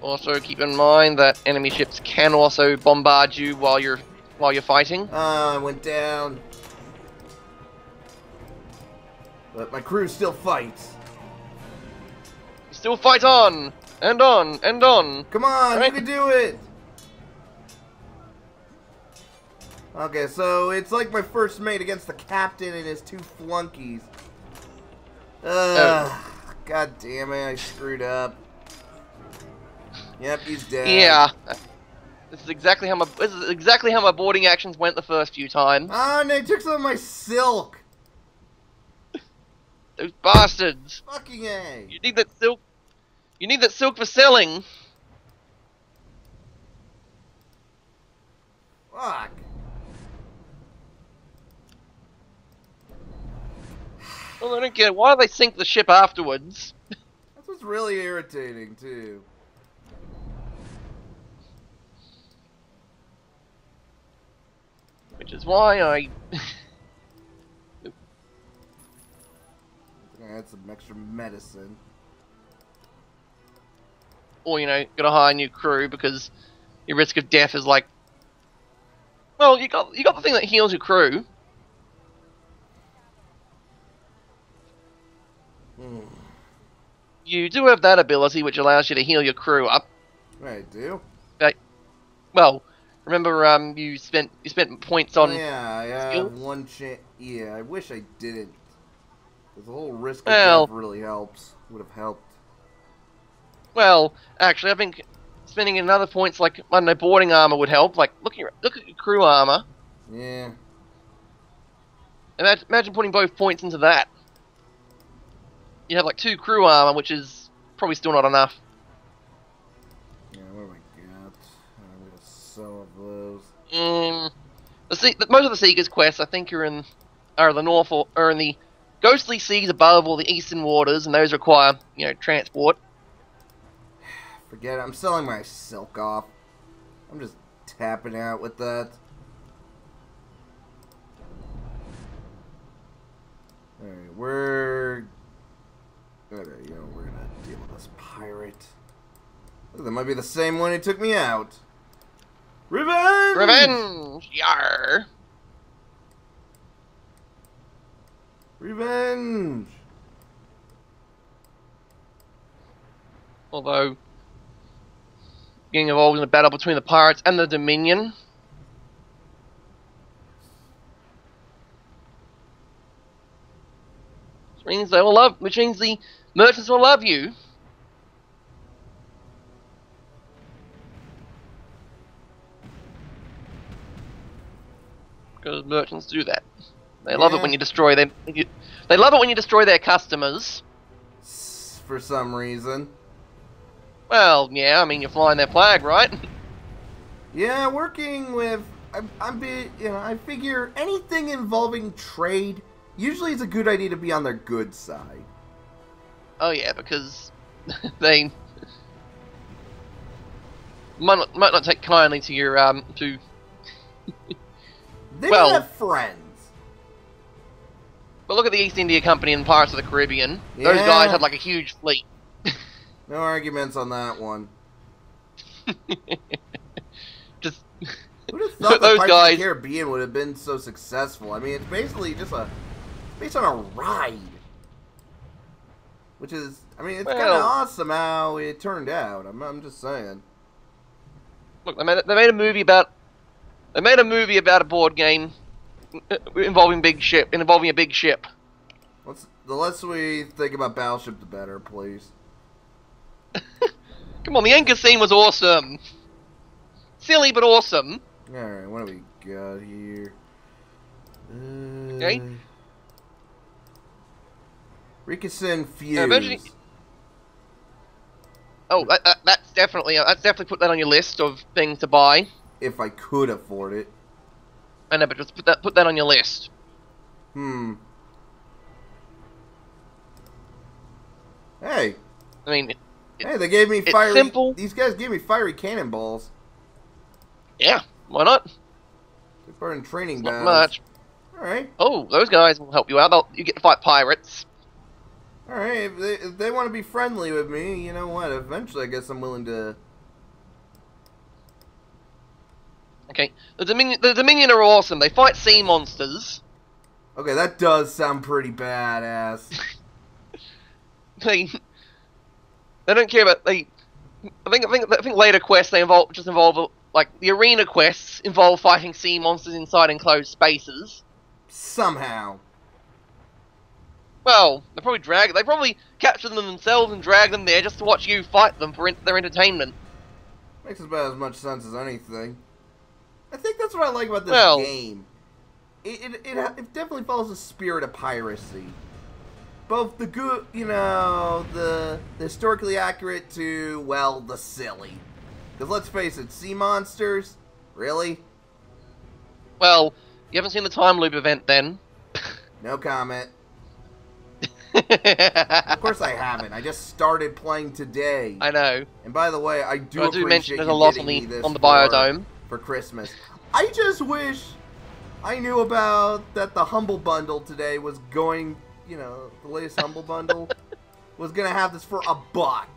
Also, keep in mind that enemy ships can also bombard you while you're while you're fighting. Ah, I went down. But my crew still fights. Still fight on and on and on. Come on, Alright. you can do it. Okay, so it's like my first mate against the captain and his two flunkies. Ugh, God damn it, I screwed up. Yep, he's dead. Yeah. This is exactly how my this is exactly how my boarding actions went the first few times. Ah, and they took some of my silk. (laughs) Those bastards. Fucking A. You need that silk. You need that silk for selling. Fuck. Well, I don't get it. Why do they sink the ship afterwards? That's what's really irritating, too. Which is why I. I had some extra medicine. or you know, gotta hire a new crew because your risk of death is like. Well, you got you got the thing that heals your crew. Hmm. You do have that ability, which allows you to heal your crew up. I do. Well, remember, um, you spent you spent points on. Yeah, skills? one chance. Yeah, I wish I didn't. 'Cause the whole risk of Well- really helps. Would have helped. Well, actually, I think spending another points like I don't know, boarding armor would help. Like, look at your, look at your crew armor. Yeah. Imagine, imagine putting both points into that. You have like two crew armor, which is probably still not enough. Yeah, what do I got? I'm gonna sell Mm, the, sea, the most of the Seekers quests, I think, are in are the north or are in the ghostly seas above or the eastern waters, and those require you know transport. Forget it. I'm selling my silk off. I'm just tapping out with that. Alright, we're... Okay, you know, we're gonna deal with this pirate. That might be the same one who took me out. Revenge! Revenge, yar. Revenge! Although getting involved in a battle between the pirates and the Dominion. Which means they will love which means the merchants will love you. Because merchants do that. They love it when you destroy them. They love it when you destroy their customers. For some reason. Well, yeah, I mean you're flying their flag, right? Yeah, working with I'm, I'm be you know I figure anything involving trade usually it's a good idea to be on their good side. Oh yeah, because (laughs) they might not, might not take kindly to your um to They Well- have friends. but look at the East India Company and Pirates of the Caribbean. Those guys had like a huge fleet. (laughs) No arguments on that one. (laughs) Just Who'd have thought (laughs) Those Pirates of guys- the Caribbean would have been so successful? I mean, it's basically just a based on a ride, which is I mean it's kind of awesome how it turned out. I'm I'm just saying. look, they made they made a movie about they made a movie about a board game uh, involving big ship involving a big ship. Let's the less we think about Battleship, the better, please. (laughs) Come on, the anchor scene was awesome. Silly but awesome. All right, what do we got here? Uh, Okay. Rickerson Fuse. Uh, imagine- Oh, that, that, that's definitely that's definitely put that on your list of things to buy. If I could afford it. I know, but just put that put that on your list. Hmm. Hey, I mean, it- hey, they gave me it's fiery. simple. These guys gave me fiery cannonballs. yeah, why not? Part in training Not battles. much. All right, Oh, those guys will help you out. They'll, you get to fight pirates. all right. If they, if they want to be friendly with me, you know what? Eventually, I guess I'm willing to. Okay, the Dominion the Dominion are awesome. They fight sea monsters. Okay, that does sound pretty badass. (laughs) They they don't care about they. I think I think I think later quests they involve just involve like the arena quests involve fighting sea monsters inside enclosed spaces. Somehow. Well, they probably drag. They probably capture them themselves and drag them there just to watch you fight them for in, their entertainment. Makes about as much sense as anything. I think that's what I like about this Well- game. It, it, it, it definitely follows the spirit of piracy. Both the good, you know, the, the historically accurate to, well, the silly. Because let's face it, sea monsters? Really? Well, you haven't seen the time loop event then. (laughs) No comment. (laughs) of course I haven't. I just started playing today. I know. And by the way, I do I do appreciate mention there's a lot on the on the biodome. For Christmas. I just wish I knew about that the Humble Bundle today was going, you know, the latest Humble Bundle (laughs) was going to have this for a buck.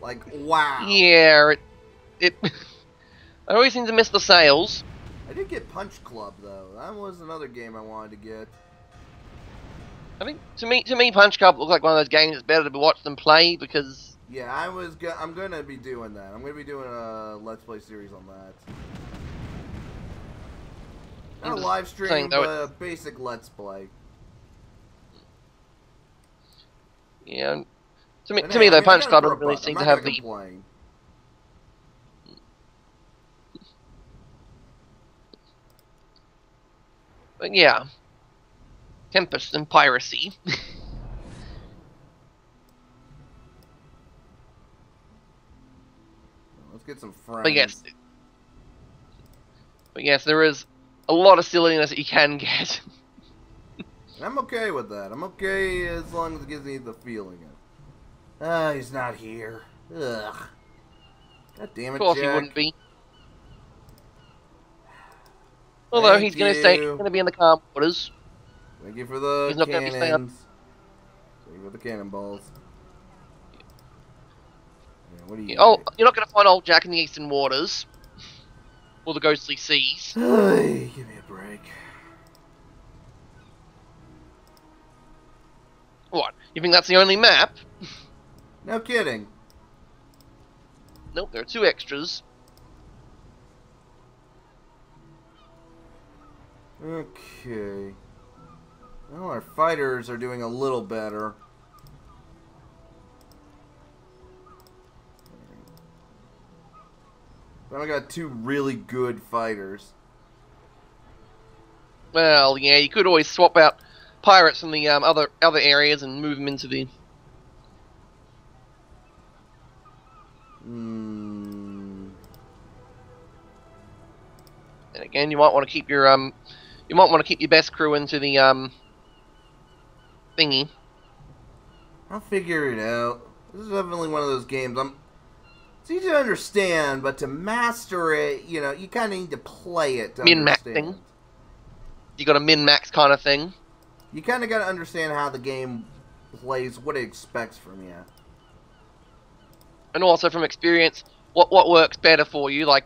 Like, wow. Yeah, it. it (laughs) I always seem to miss the sales. I did get Punch Club though. That was another game I wanted to get. I think to me, to me, Punch Club looks like one of those games that's better to be watched than play because Yeah, I was go- I'm going to be doing that. I'm going to be doing a Let's Play series on that. Not a live stream, but a basic Let's Play. yeah. To me, to hey, me I though, mean, I Punch Club doesn't really seem to have gonna the. complain. But yeah, Tempest and piracy. (laughs) Let's get some friends. but yes, but yes, there is a lot of silliness that you can get. (laughs) I'm okay with that. I'm okay as long as it gives me the feeling of. Ah, he's not here. Ugh. God damn it, of course, Jack. he wouldn't be. (sighs) Although Thank he's going to stay, he's going to be in the calm waters. Thank you for the He's not gonna be staying up. cannons. Thank you for the cannonballs. What do you? Oh, you're not going to find old Jack in the eastern waters or the ghostly seas. (sighs) Hey, give me a break. What? You think that's the only map? (laughs) No kidding. Nope, there are two extras. Okay. Well, our fighters are doing a little better. Then I got two really good fighters. Well, yeah, you could always swap out pirates from the um, other other areas and move them into the. Hmm. And again, you might want to keep your um, you might want to keep your best crew into the um, thingy. I'll figure it out. This is definitely one of those games. I'm. It's easy to understand, but to master it, you know, you kind of need to play it to Min-maxing. understand. You got a min max kind of thing. You kind of got to understand how the game plays, what it expects from you. and also from experience, what what works better for you. Like,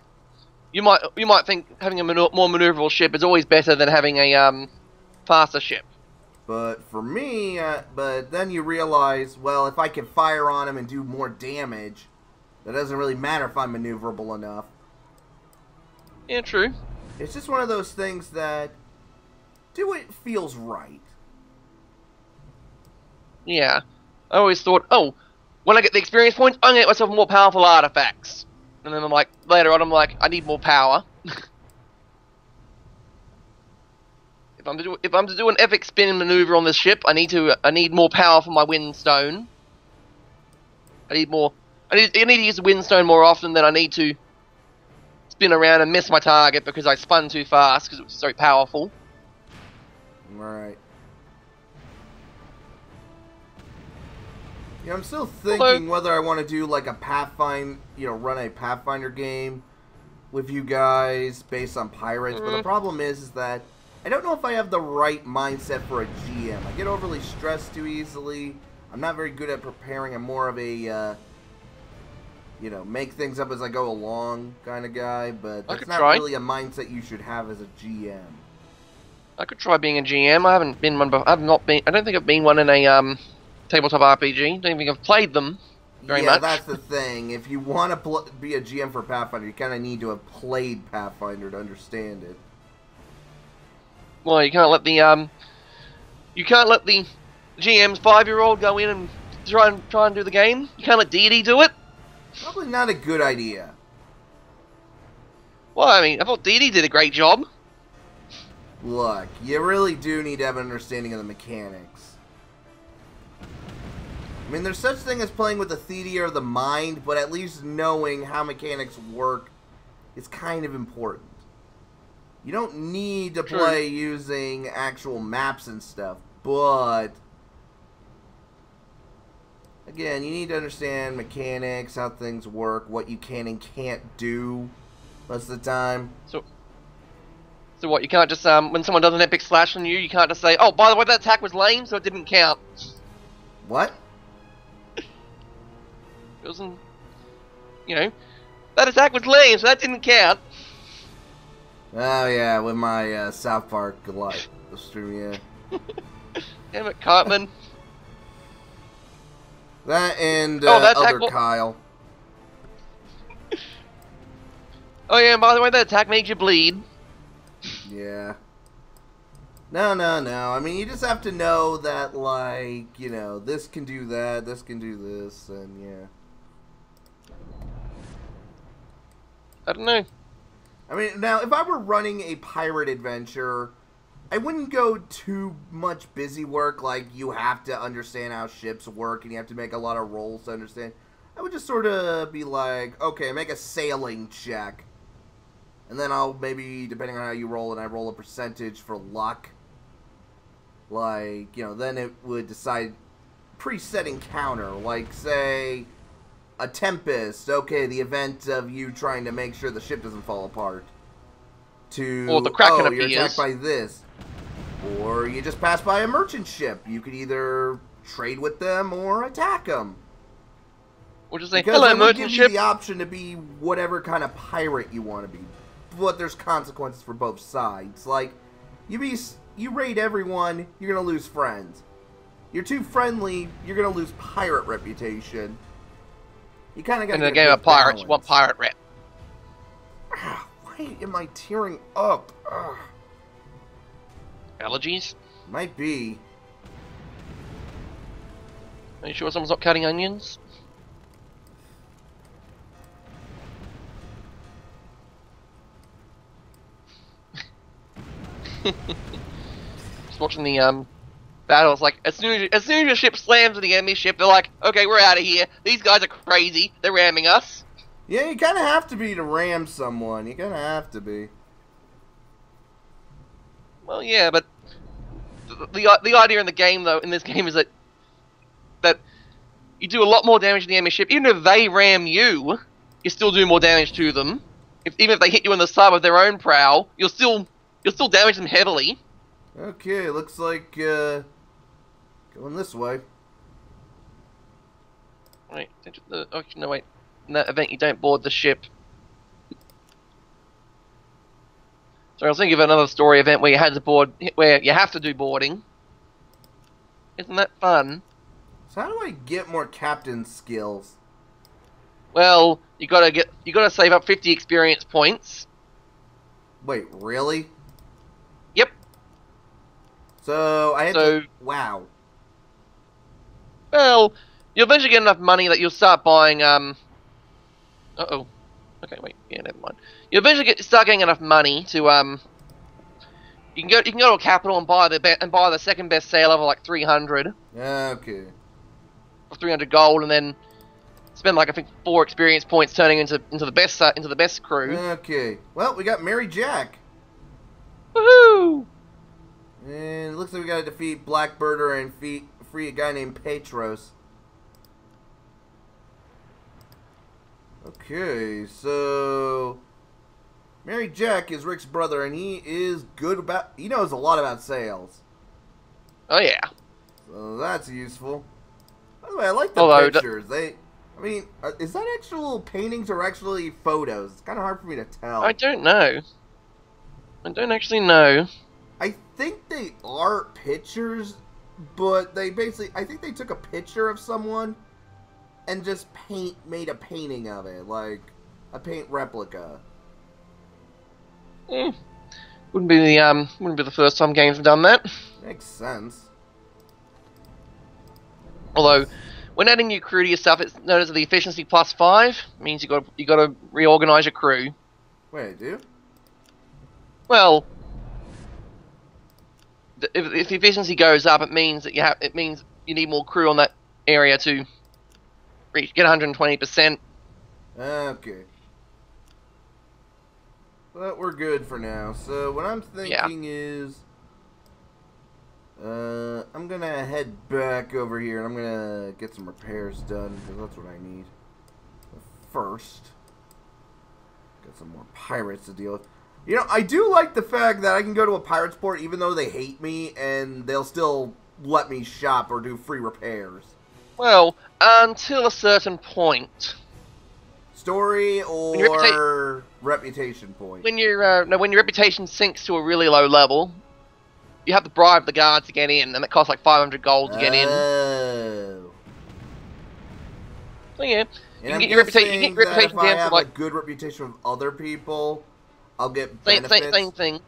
you might you might think having a manu- more maneuverable ship is always better than having a um faster ship. But for me, uh, but then you realize, well, if I can fire on him and do more damage, that doesn't really matter if I'm maneuverable enough. Yeah, true. It's just one of those things that do it feels right. Yeah, I always thought, oh, when I get the experience points, I'm gonna get myself more powerful artifacts. And then I'm like, later on, I'm like, I need more power. (laughs) if I'm to do if I'm to do an epic spin maneuver on this ship, I need to I need more power for my windstone. I need more. I need I need to use the windstone more often than I need to spin around and miss my target because I spun too fast because it was so powerful. Right. Yeah, I'm still thinking whether I want to do like a Pathfinder, you know, run a Pathfinder game with you guys based on pirates. But the Mhm. problem is, is that I don't know if I have the right mindset for a GM. I get overly stressed too easily. I'm not very good at preparing. I'm more of a, uh, you know, make things up as I go along kind of guy. But that's not try. really a mindset you should have as a GM. I could try being a GM. I haven't been one. I've not been. I don't think I've been one in a um tabletop RPG. Don't think I've played them very yeah, much. that's the thing. If you want to be a GM for Pathfinder, you kind of need to have played Pathfinder to understand it. Well, you can't let the um, you can't let the GM's five-year-old go in and try and try and do the game. You can't let deity do it. Probably not a good idea. Well, I mean, I thought deity did a great job. Look, you really do need to have an understanding of the mechanics. I mean, there's such thing as playing with the theory of the mind, but at least knowing how mechanics work is kind of important. You don't need to True. play using actual maps and stuff, but again, you need to understand mechanics, how things work, what you can and can't do most of the time. So, so what? You can't just um, when someone does an epic slash on you, you can't just say, "Oh, by the way, that attack was lame, so it didn't count." What? It wasn't, you know, that attack was lame, so that didn't count. Oh yeah, with my uh, South Park live stream, yeah. (laughs) Damn it, Cartman. That and Oh, uh, that other will- Kyle. (laughs) Oh yeah, and by the way, that attack made you bleed. Yeah. No, no, no. I mean, you just have to know that, like, you know, this can do that, this can do this, and yeah. I don't know. I mean, now if I were running a pirate adventure, I wouldn't go too much busy work like you have to understand how ships work and you have to make a lot of rolls to understand. I would just sort of be like, okay, make a sailing check. And then I'll maybe, depending on how you roll, and I roll a percentage for luck. Like, you know, then it would decide preset encounter. Like, say, a Tempest. Okay, the event of you trying to make sure the ship doesn't fall apart. To, Or the Kraken oh, you're attacked by this. Or you just pass by a merchant ship. You could either trade with them or attack them. Or just say, Because hello, merchant give ship. you the option to be whatever kind of pirate you want to be. But there's consequences for both sides. Like, you be you raid everyone, you're gonna lose friends. You're too friendly, you're gonna lose pirate reputation. You kind of got In the game of pirates, want pirate rep. Ah, Why am I tearing up? Ugh. Allergies? Might be. Are you sure someone's not cutting onions? (laughs) Just watching the um battles. Like as soon as as soon as your ship slams into the enemy ship, they're like, "Okay, we're out of here. These guys are crazy. They're ramming us." Yeah, you kind of have to be to ram someone. You kind of have to be. Well, yeah, but the, the the idea in the game though in this game is that that you do a lot more damage to the enemy ship. Even if they ram you, you still do more damage to them. If, even if they hit you in the side with their own prow, you'll still you'll still damage them heavily. Okay, looks like uh, going this way. Wait, the, oh, no wait. In that event, you don't board the ship. So I was thinking of another story event where you had to board, where you have to do boarding. Isn't that fun? So how do I get more captain skills? Well, you gotta get, you gotta save up 50 experience points. Wait, really? Yep. So I had So- to. Wow. Well, you'll eventually get enough money that you'll start buying. Um. Uh oh. Okay, wait. Yeah, never mind. You eventually get start getting enough money to um. You can go. You can go to a capital and buy the be- and buy the second best sailor for like 300 Okay. for 300 gold, and then spend like I think four experience points turning into into the best uh, into the best crew. Okay. Well, we got Mary Jack. Woohoo! And it looks like we gotta defeat Blackbirder and feet, free a guy named Petros. Okay, so Mary Jack is Rick's brother, and he is good about. He knows a lot about sales, Oh yeah. so that's useful. By the way, I like the Although pictures. They, I mean, uh, is that actual paintings or actually photos? It's kind of hard for me to tell. I don't know. I don't actually know. I think they are pictures, but they basically I think they took a picture of someone and just paint made a painting of it, like a paint replica. Eh, wouldn't be the um. Wouldn't be the first time games have done that. Makes sense. Although, when adding new crew to your stuff, it's known as the efficiency plus five. Means you got you got to reorganize your crew. Wait, do? Well, if, if the efficiency goes up, it means that you have it means you need more crew on that area to reach get 120 percent. Okay. But we're good for now. So what I'm thinking is uh I'm gonna head back over here and I'm gonna get some repairs done because that's what I need. First, get some more pirates to deal with. You know, I do like the fact that I can go to a pirate's port even though they hate me and they'll still let me shop or do free repairs. Well, until a certain point. Story or reputation point? When your uh, no, when your reputation sinks to a really low level, you have to bribe the guards to get in, and it costs like 500 gold to get in. Oh. So yeah, And can get your reputation- you guessing get reputation if I down to, have like- a good reputation with other people, I'll get same, benefits. same, same thing.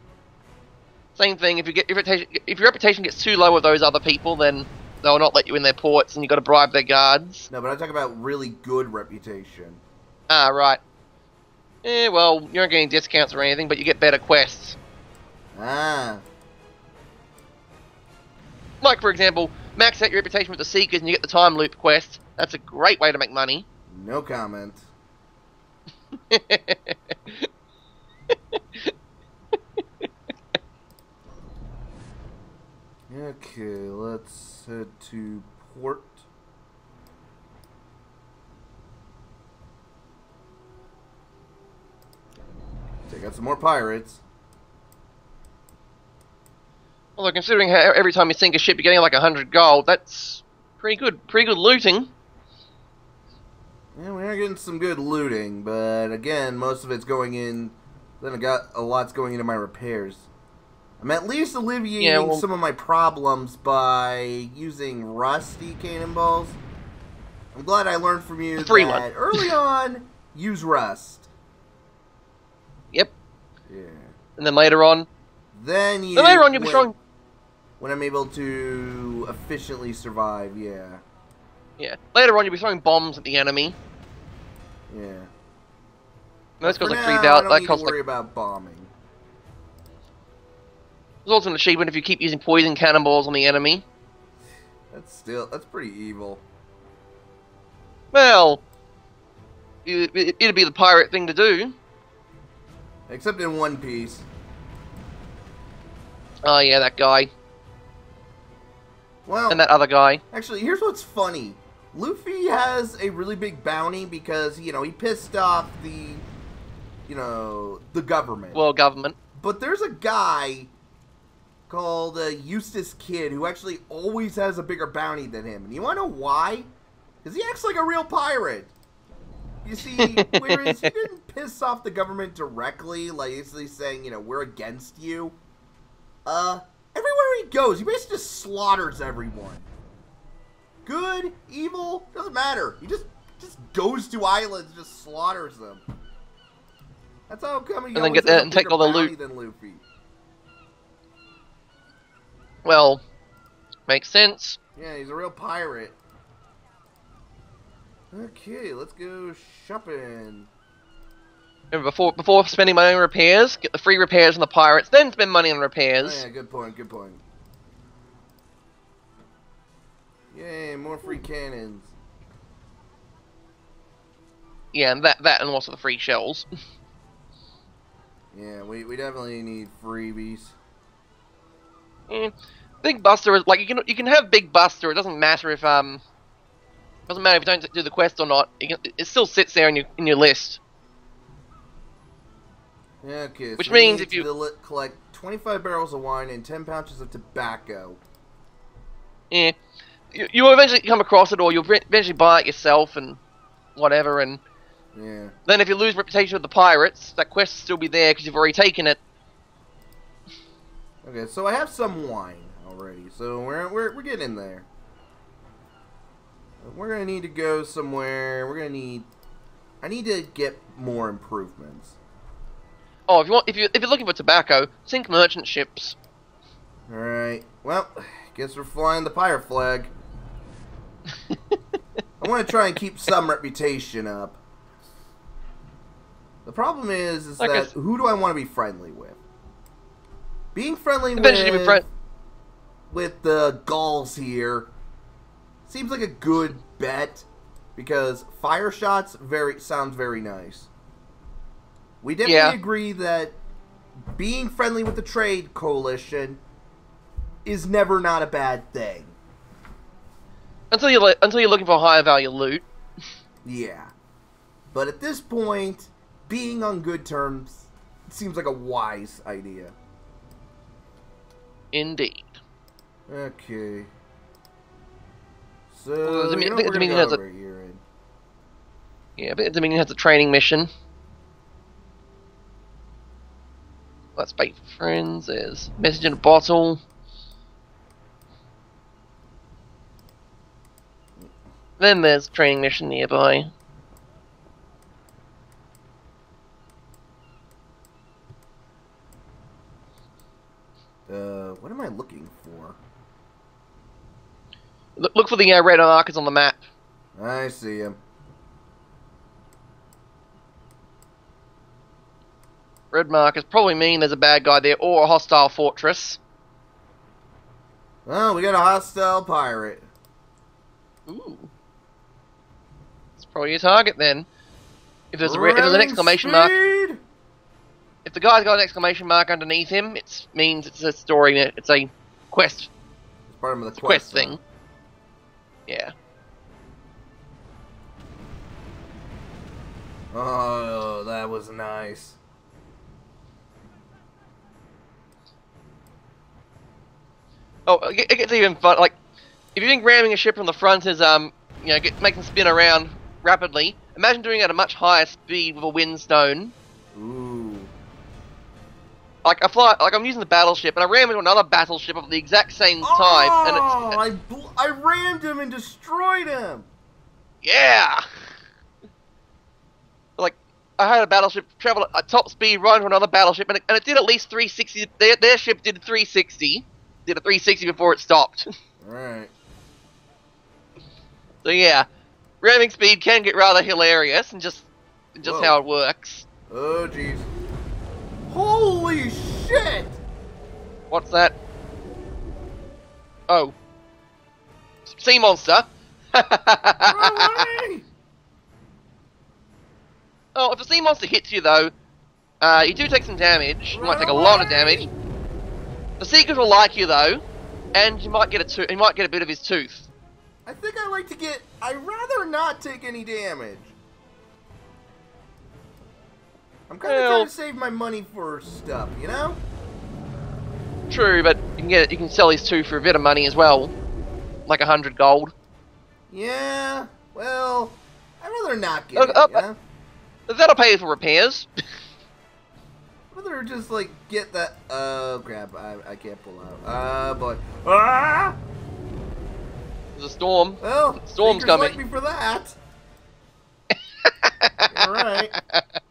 Same thing. If you get your reputation, if your reputation gets too low with those other people, then they'll not let you in their ports, and you got to bribe their guards. No, but I'm talking about really good reputation. Ah, right. Eh, well, you aren't getting discounts or anything, but you get better quests. Ah. like for example, max out your reputation with the Seekers and you get the time loop quest. That's a great way to make money. No comment. (laughs) Okay, let's head to port. Take out some more pirates. Although considering how every time you sink a ship you're getting like a hundred gold, that's pretty good. Pretty good looting. Yeah, we are getting some good looting, but again, most of it's going in. Then I got a lot's going into my repairs. I'm at least alleviating Yeah, well- some of my problems by using rusty cannonballs. I'm glad I learned from you free that one. early (laughs) on, use rust. Yep. Yeah. And then later on, Then you. then later on you'll be throwing. when I'm able to efficiently survive. Yeah. Yeah. Later on you'll be throwing bombs at the enemy. Yeah. And cost like now, three I don't That need costs to like. worry about bombing. Also an achievement if you keep using poison cannonballs on the enemy. That's still that's pretty evil. Well, it, it, it'd be the pirate thing to do. Except in One Piece. Oh yeah, that guy Well, and that other guy. actually, here's what's funny. Luffy has a really big bounty because you know he pissed off the, you know, the government. Well, government. but there's a guy called uh, Eustass Kid who actually always has a bigger bounty than him, and you want to know why? Because he acts like a real pirate. You see, (laughs) whereas he didn't piss off the government directly, like basically saying, you know, we're against you. Uh, everywhere he goes, he basically just slaughters everyone. Good, evil, doesn't matter. He just just goes to islands, just slaughters them. That's how come he then always get that and take all the loot. Than Luffy. Well, makes sense. Yeah, he's a real pirate. Okay, let's go shopping. Remember, before before spending money on repairs, get the free repairs from the pirates, then spend money on Oh, repairs. yeah, good point, good point. Yay, more free cannons. Yeah, and that that and also the free shells. (laughs) Yeah, we, we definitely need freebies. Eh, Big Buster is like you can you can have Big Buster. It doesn't matter if um doesn't matter if you don't do the quest or not. Can, it still sits there in your in your list. Okay, Which so means if you- collect 25 barrels of wine and 10 pouches of tobacco. Yeah, you you'll eventually come across it, or you'll eventually buy it yourself and whatever. And Yeah. then if you lose reputation with the pirates, that quest will still be there because you've already taken it. Okay, so I have some wine already, so we're, we're, we're getting in there. We're gonna need to go somewhere. We're gonna need. I need to get more improvements. Oh, if you want, if you if you're looking for tobacco, sink merchant ships. Alright, well, guess we're flying the pirate flag. (laughs) I want to try and keep some reputation up. The problem is, is Like that who do I want to be friendly with? Being friendly Eventually, with friend. with the Gauls here seems like a good bet because fire shots very sounds very nice. We definitely Yeah. agree that being friendly with the trade coalition is never not a bad thing. Until you until you're looking for higher value loot. (laughs) Yeah. But at this point, being on good terms seems like a wise idea. Indeed. Okay. So, Well, the you know, the go has a- over here and- Yeah, but the Dominion has a training mission. Let's bait for friends. There's message in a bottle. Then there's training mission nearby. Uh, what am I looking for? Look, look for the uh, red markers on the map. I see him. Red markers probably mean there's a bad guy there or a hostile fortress. Well, we got a hostile pirate. Ooh. It's probably your target then. If there's, a, if there's an exclamation mark, speed! If the guy's got an exclamation mark underneath him, it means it's a story. It's a quest It's part of the quest, quest, huh? thing. Yeah. Oh, that was nice. Oh, it it gets even fun. Like, if you think ramming a ship from the front is um, you know, get, make them spin around rapidly. Imagine doing it at a much higher speed with a windstone. Ooh. Like I fly, like I'm using the battleship, and I ram into another battleship at the exact same time, oh, and I bl- I rammed him and destroyed him. yeah. Like I had a battleship travel at top speed right into another battleship, and it, and it did at least 360. Their, their ship did 360, did a 360 before it stopped. All (laughs) right. so yeah, ramming speed can get rather hilarious, and just just Whoa. how it works. Oh, jeez. Holy shit! What's that? Oh. Sea monster. Run away! (laughs) oh, if a sea monster hits you though, uh, you do take some damage. You might Run take a lot of damage. The seekers will like you though, and you might get a to- you might get a bit of his tooth. I think I like to get. I'd rather not take any damage. I'm kind of Well- trying to save my money for stuff, you know? True, but you can get you can sell these two for a bit of money as well, like a hundred gold. Yeah. Well, I'd rather not get Uh, it. uh, you know? That'll pay for repairs. (laughs) I'd rather just like get that. Oh crap! I, I can't pull out. Uh, boy. Ah! There's a storm. Well, Storm's coming. like me for that. (laughs) You're right. (laughs)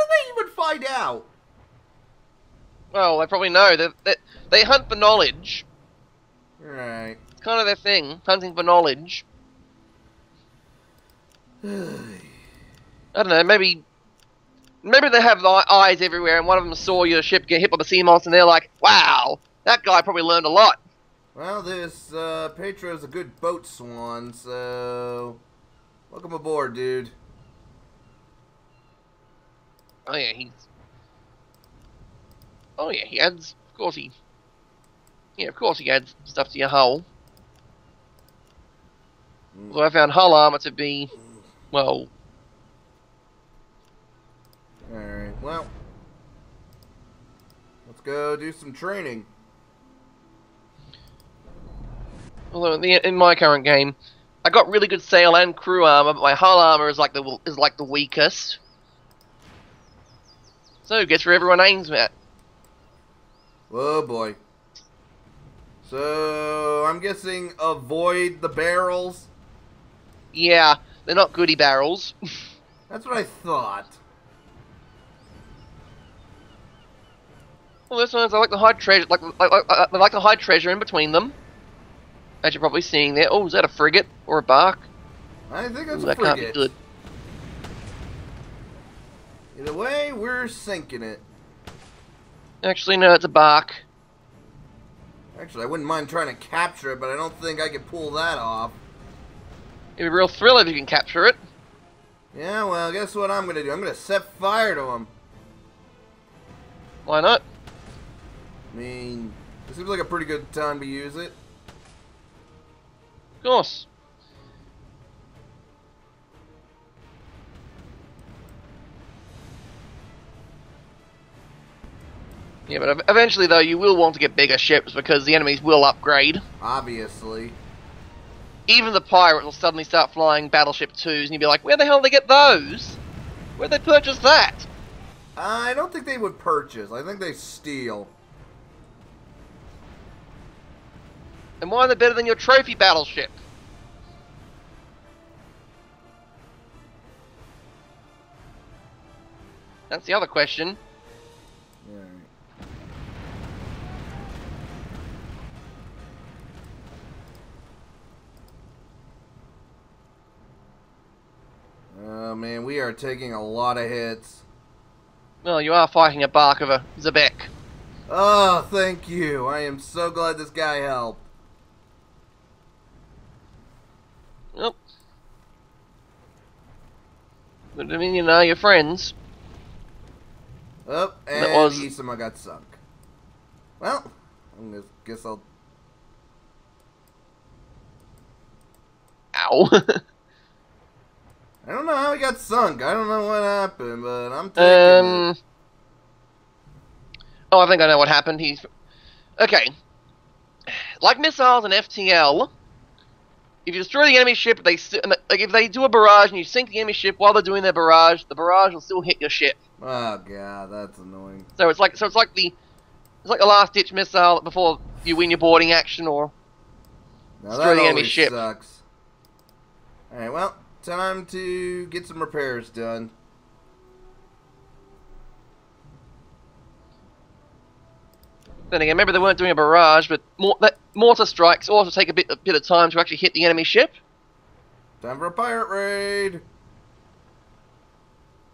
Did they even find out? Well, they probably know that they, they hunt for knowledge. Right. It's kind of their thing, hunting for knowledge. (sighs) I don't know, maybe maybe they have eye- eyes everywhere, and one of them saw your ship get hit by the sea monster, and they're like, "Wow, that guy probably learned a lot." Well, this uh, Petro's a good boat swan, so welcome aboard, dude. Oh yeah, he's. Oh yeah, he adds. Of course he. Yeah, of course he adds stuff to your hull. Mm. Although I found hull armor to be, well, All right. Well, let's go do some training. Although in, the, in my current game, I got really good sail and crew armor, but my hull armor is like the is like the weakest. So guess where everyone aims at? Oh boy. So I'm guessing avoid the barrels. Yeah, they're not goody barrels. (laughs) That's what I thought. well, this one's I like the hide treasure, like like, like I like the hide treasure in between them. As you're probably seeing there. Oh, is that a frigate or a bark? I think that's Ooh, a that can't be frigate. good. Either way, we're sinking it. Actually, no, it's a bark. Actually, I wouldn't mind trying to capture it, but I don't think I could pull that off. It'd be a real thrill if you can capture it. Yeah, well, guess what I'm gonna do? I'm gonna set fire to him. Why not? I mean, it seems like a pretty good time to use it. Of course. Yeah, but eventually, though, you will want to get bigger ships because the enemies will upgrade. Obviously. Even the pirate will suddenly start flying battleship twos, and you'll be like, "Where the hell did they get those? Where'd they purchase that?" Uh, I don't think they would purchase. I think they steal. And why are they better than your trophy battleship? That's the other question. Oh man, we are taking a lot of hits. Well, you are fighting a bark of a Xebec. Oh, thank you. I am so glad this guy helped. Nope. The Dominion are your friends. Oh, and was... Isama got sunk. Well, I guess I'll... Ow. (laughs) I don't know how he got sunk. I don't know what happened, but I'm taking it. um. Oh, I think I know what happened. He's okay. Like missiles and FTL, if you destroy the enemy ship, they like if they do a barrage and you sink the enemy ship while they're doing their barrage, the barrage will still hit your ship. Oh god, that's annoying. So it's like so it's like the it's like the last ditch missile before you win your boarding action or Now Destroy that the enemy ship. sucks. Alright, well, time to get some repairs done. Then again, remember they weren't doing a barrage, but mor- that mortar strikes also take a bit a bit of time to actually hit the enemy ship. Time for a pirate raid!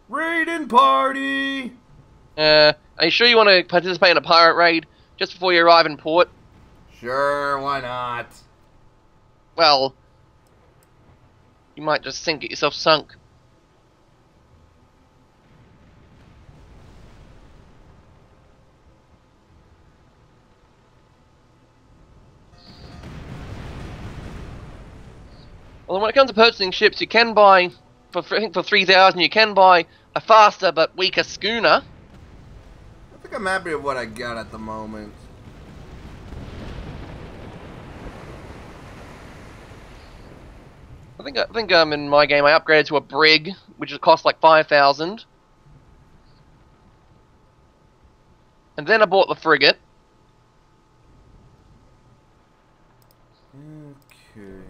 Raiding party! Uh, are you sure you want to participate in a pirate raid just before you arrive in port? Sure, why not? Well, you might just sink get yourself sunk. Well, when it comes to purchasing ships, you can buy for I think for three thousand. You can buy a faster but weaker schooner. I think I'm happy with what I got at the moment. Think I think um in my game I upgraded to a brig, which cost like five thousand. And then I bought the frigate. Okay.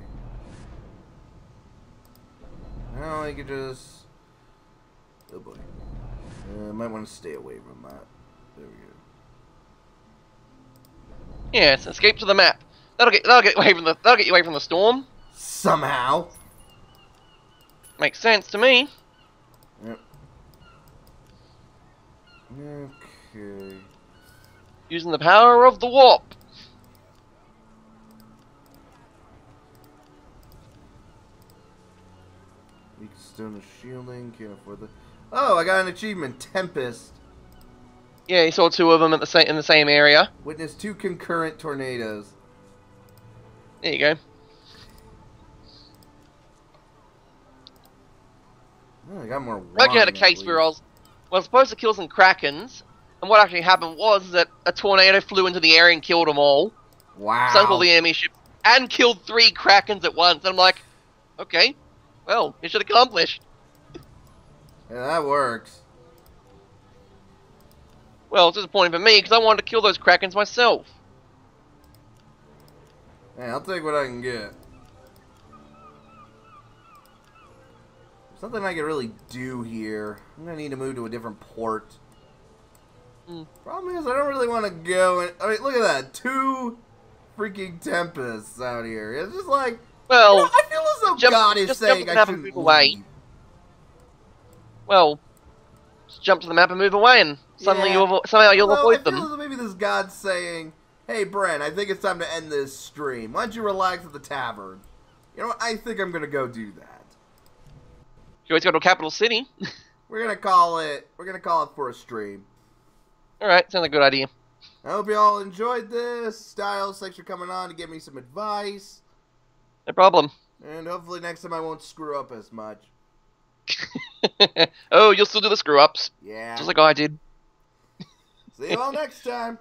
Now I could just. Oh boy. Uh, might want to stay away from that. There we go. Yes, escape to the map. That'll get that'll get away from the that'll get you away from the storm. Somehow. Makes sense to me. Yep. Okay. Using the power of the warp. Weak stone of shielding. Can't afford the. Oh, I got an achievement. Tempest. Yeah, you saw two of them at the same in the same area. Witness two concurrent tornadoes. There you go. Oh, I got more. I actually had a case where I was, well, I was supposed to kill some krakens, and what actually happened was that a tornado flew into the area and killed them all. Wow. sunk all the enemy ships, and killed three krakens at once. And I'm like, okay, well, mission accomplished. Yeah, that works. Well, it's disappointing for me because I wanted to kill those krakens myself. Hey, I'll take what I can get. Something I can really do here. I'm gonna need to move to a different port. Hmm. Problem is, I don't really want to go. And I mean, look at that, two freaking tempests out here. It's just like, Well, you know, I feel as though jump- God is saying I shouldn't move away. leave. well, just jump to the map and move away, and suddenly Yeah. you avo- somehow you'll Although, avoid I feel as them. maybe this God's saying, "Hey, Bren, I think it's time to end this stream. Why don't you relax at the tavern?" You know what? I think I'm gonna go do that. You always go to capital city. (laughs) We're gonna call it. We're gonna call it for a stream. all right, sounds like a good idea. I hope you all enjoyed this. Styles, thanks for coming on to give me some advice. No problem. And hopefully next time I won't screw up as much. (laughs) oh, you'll still do the screw ups, Yeah. just like I did. See you all next time.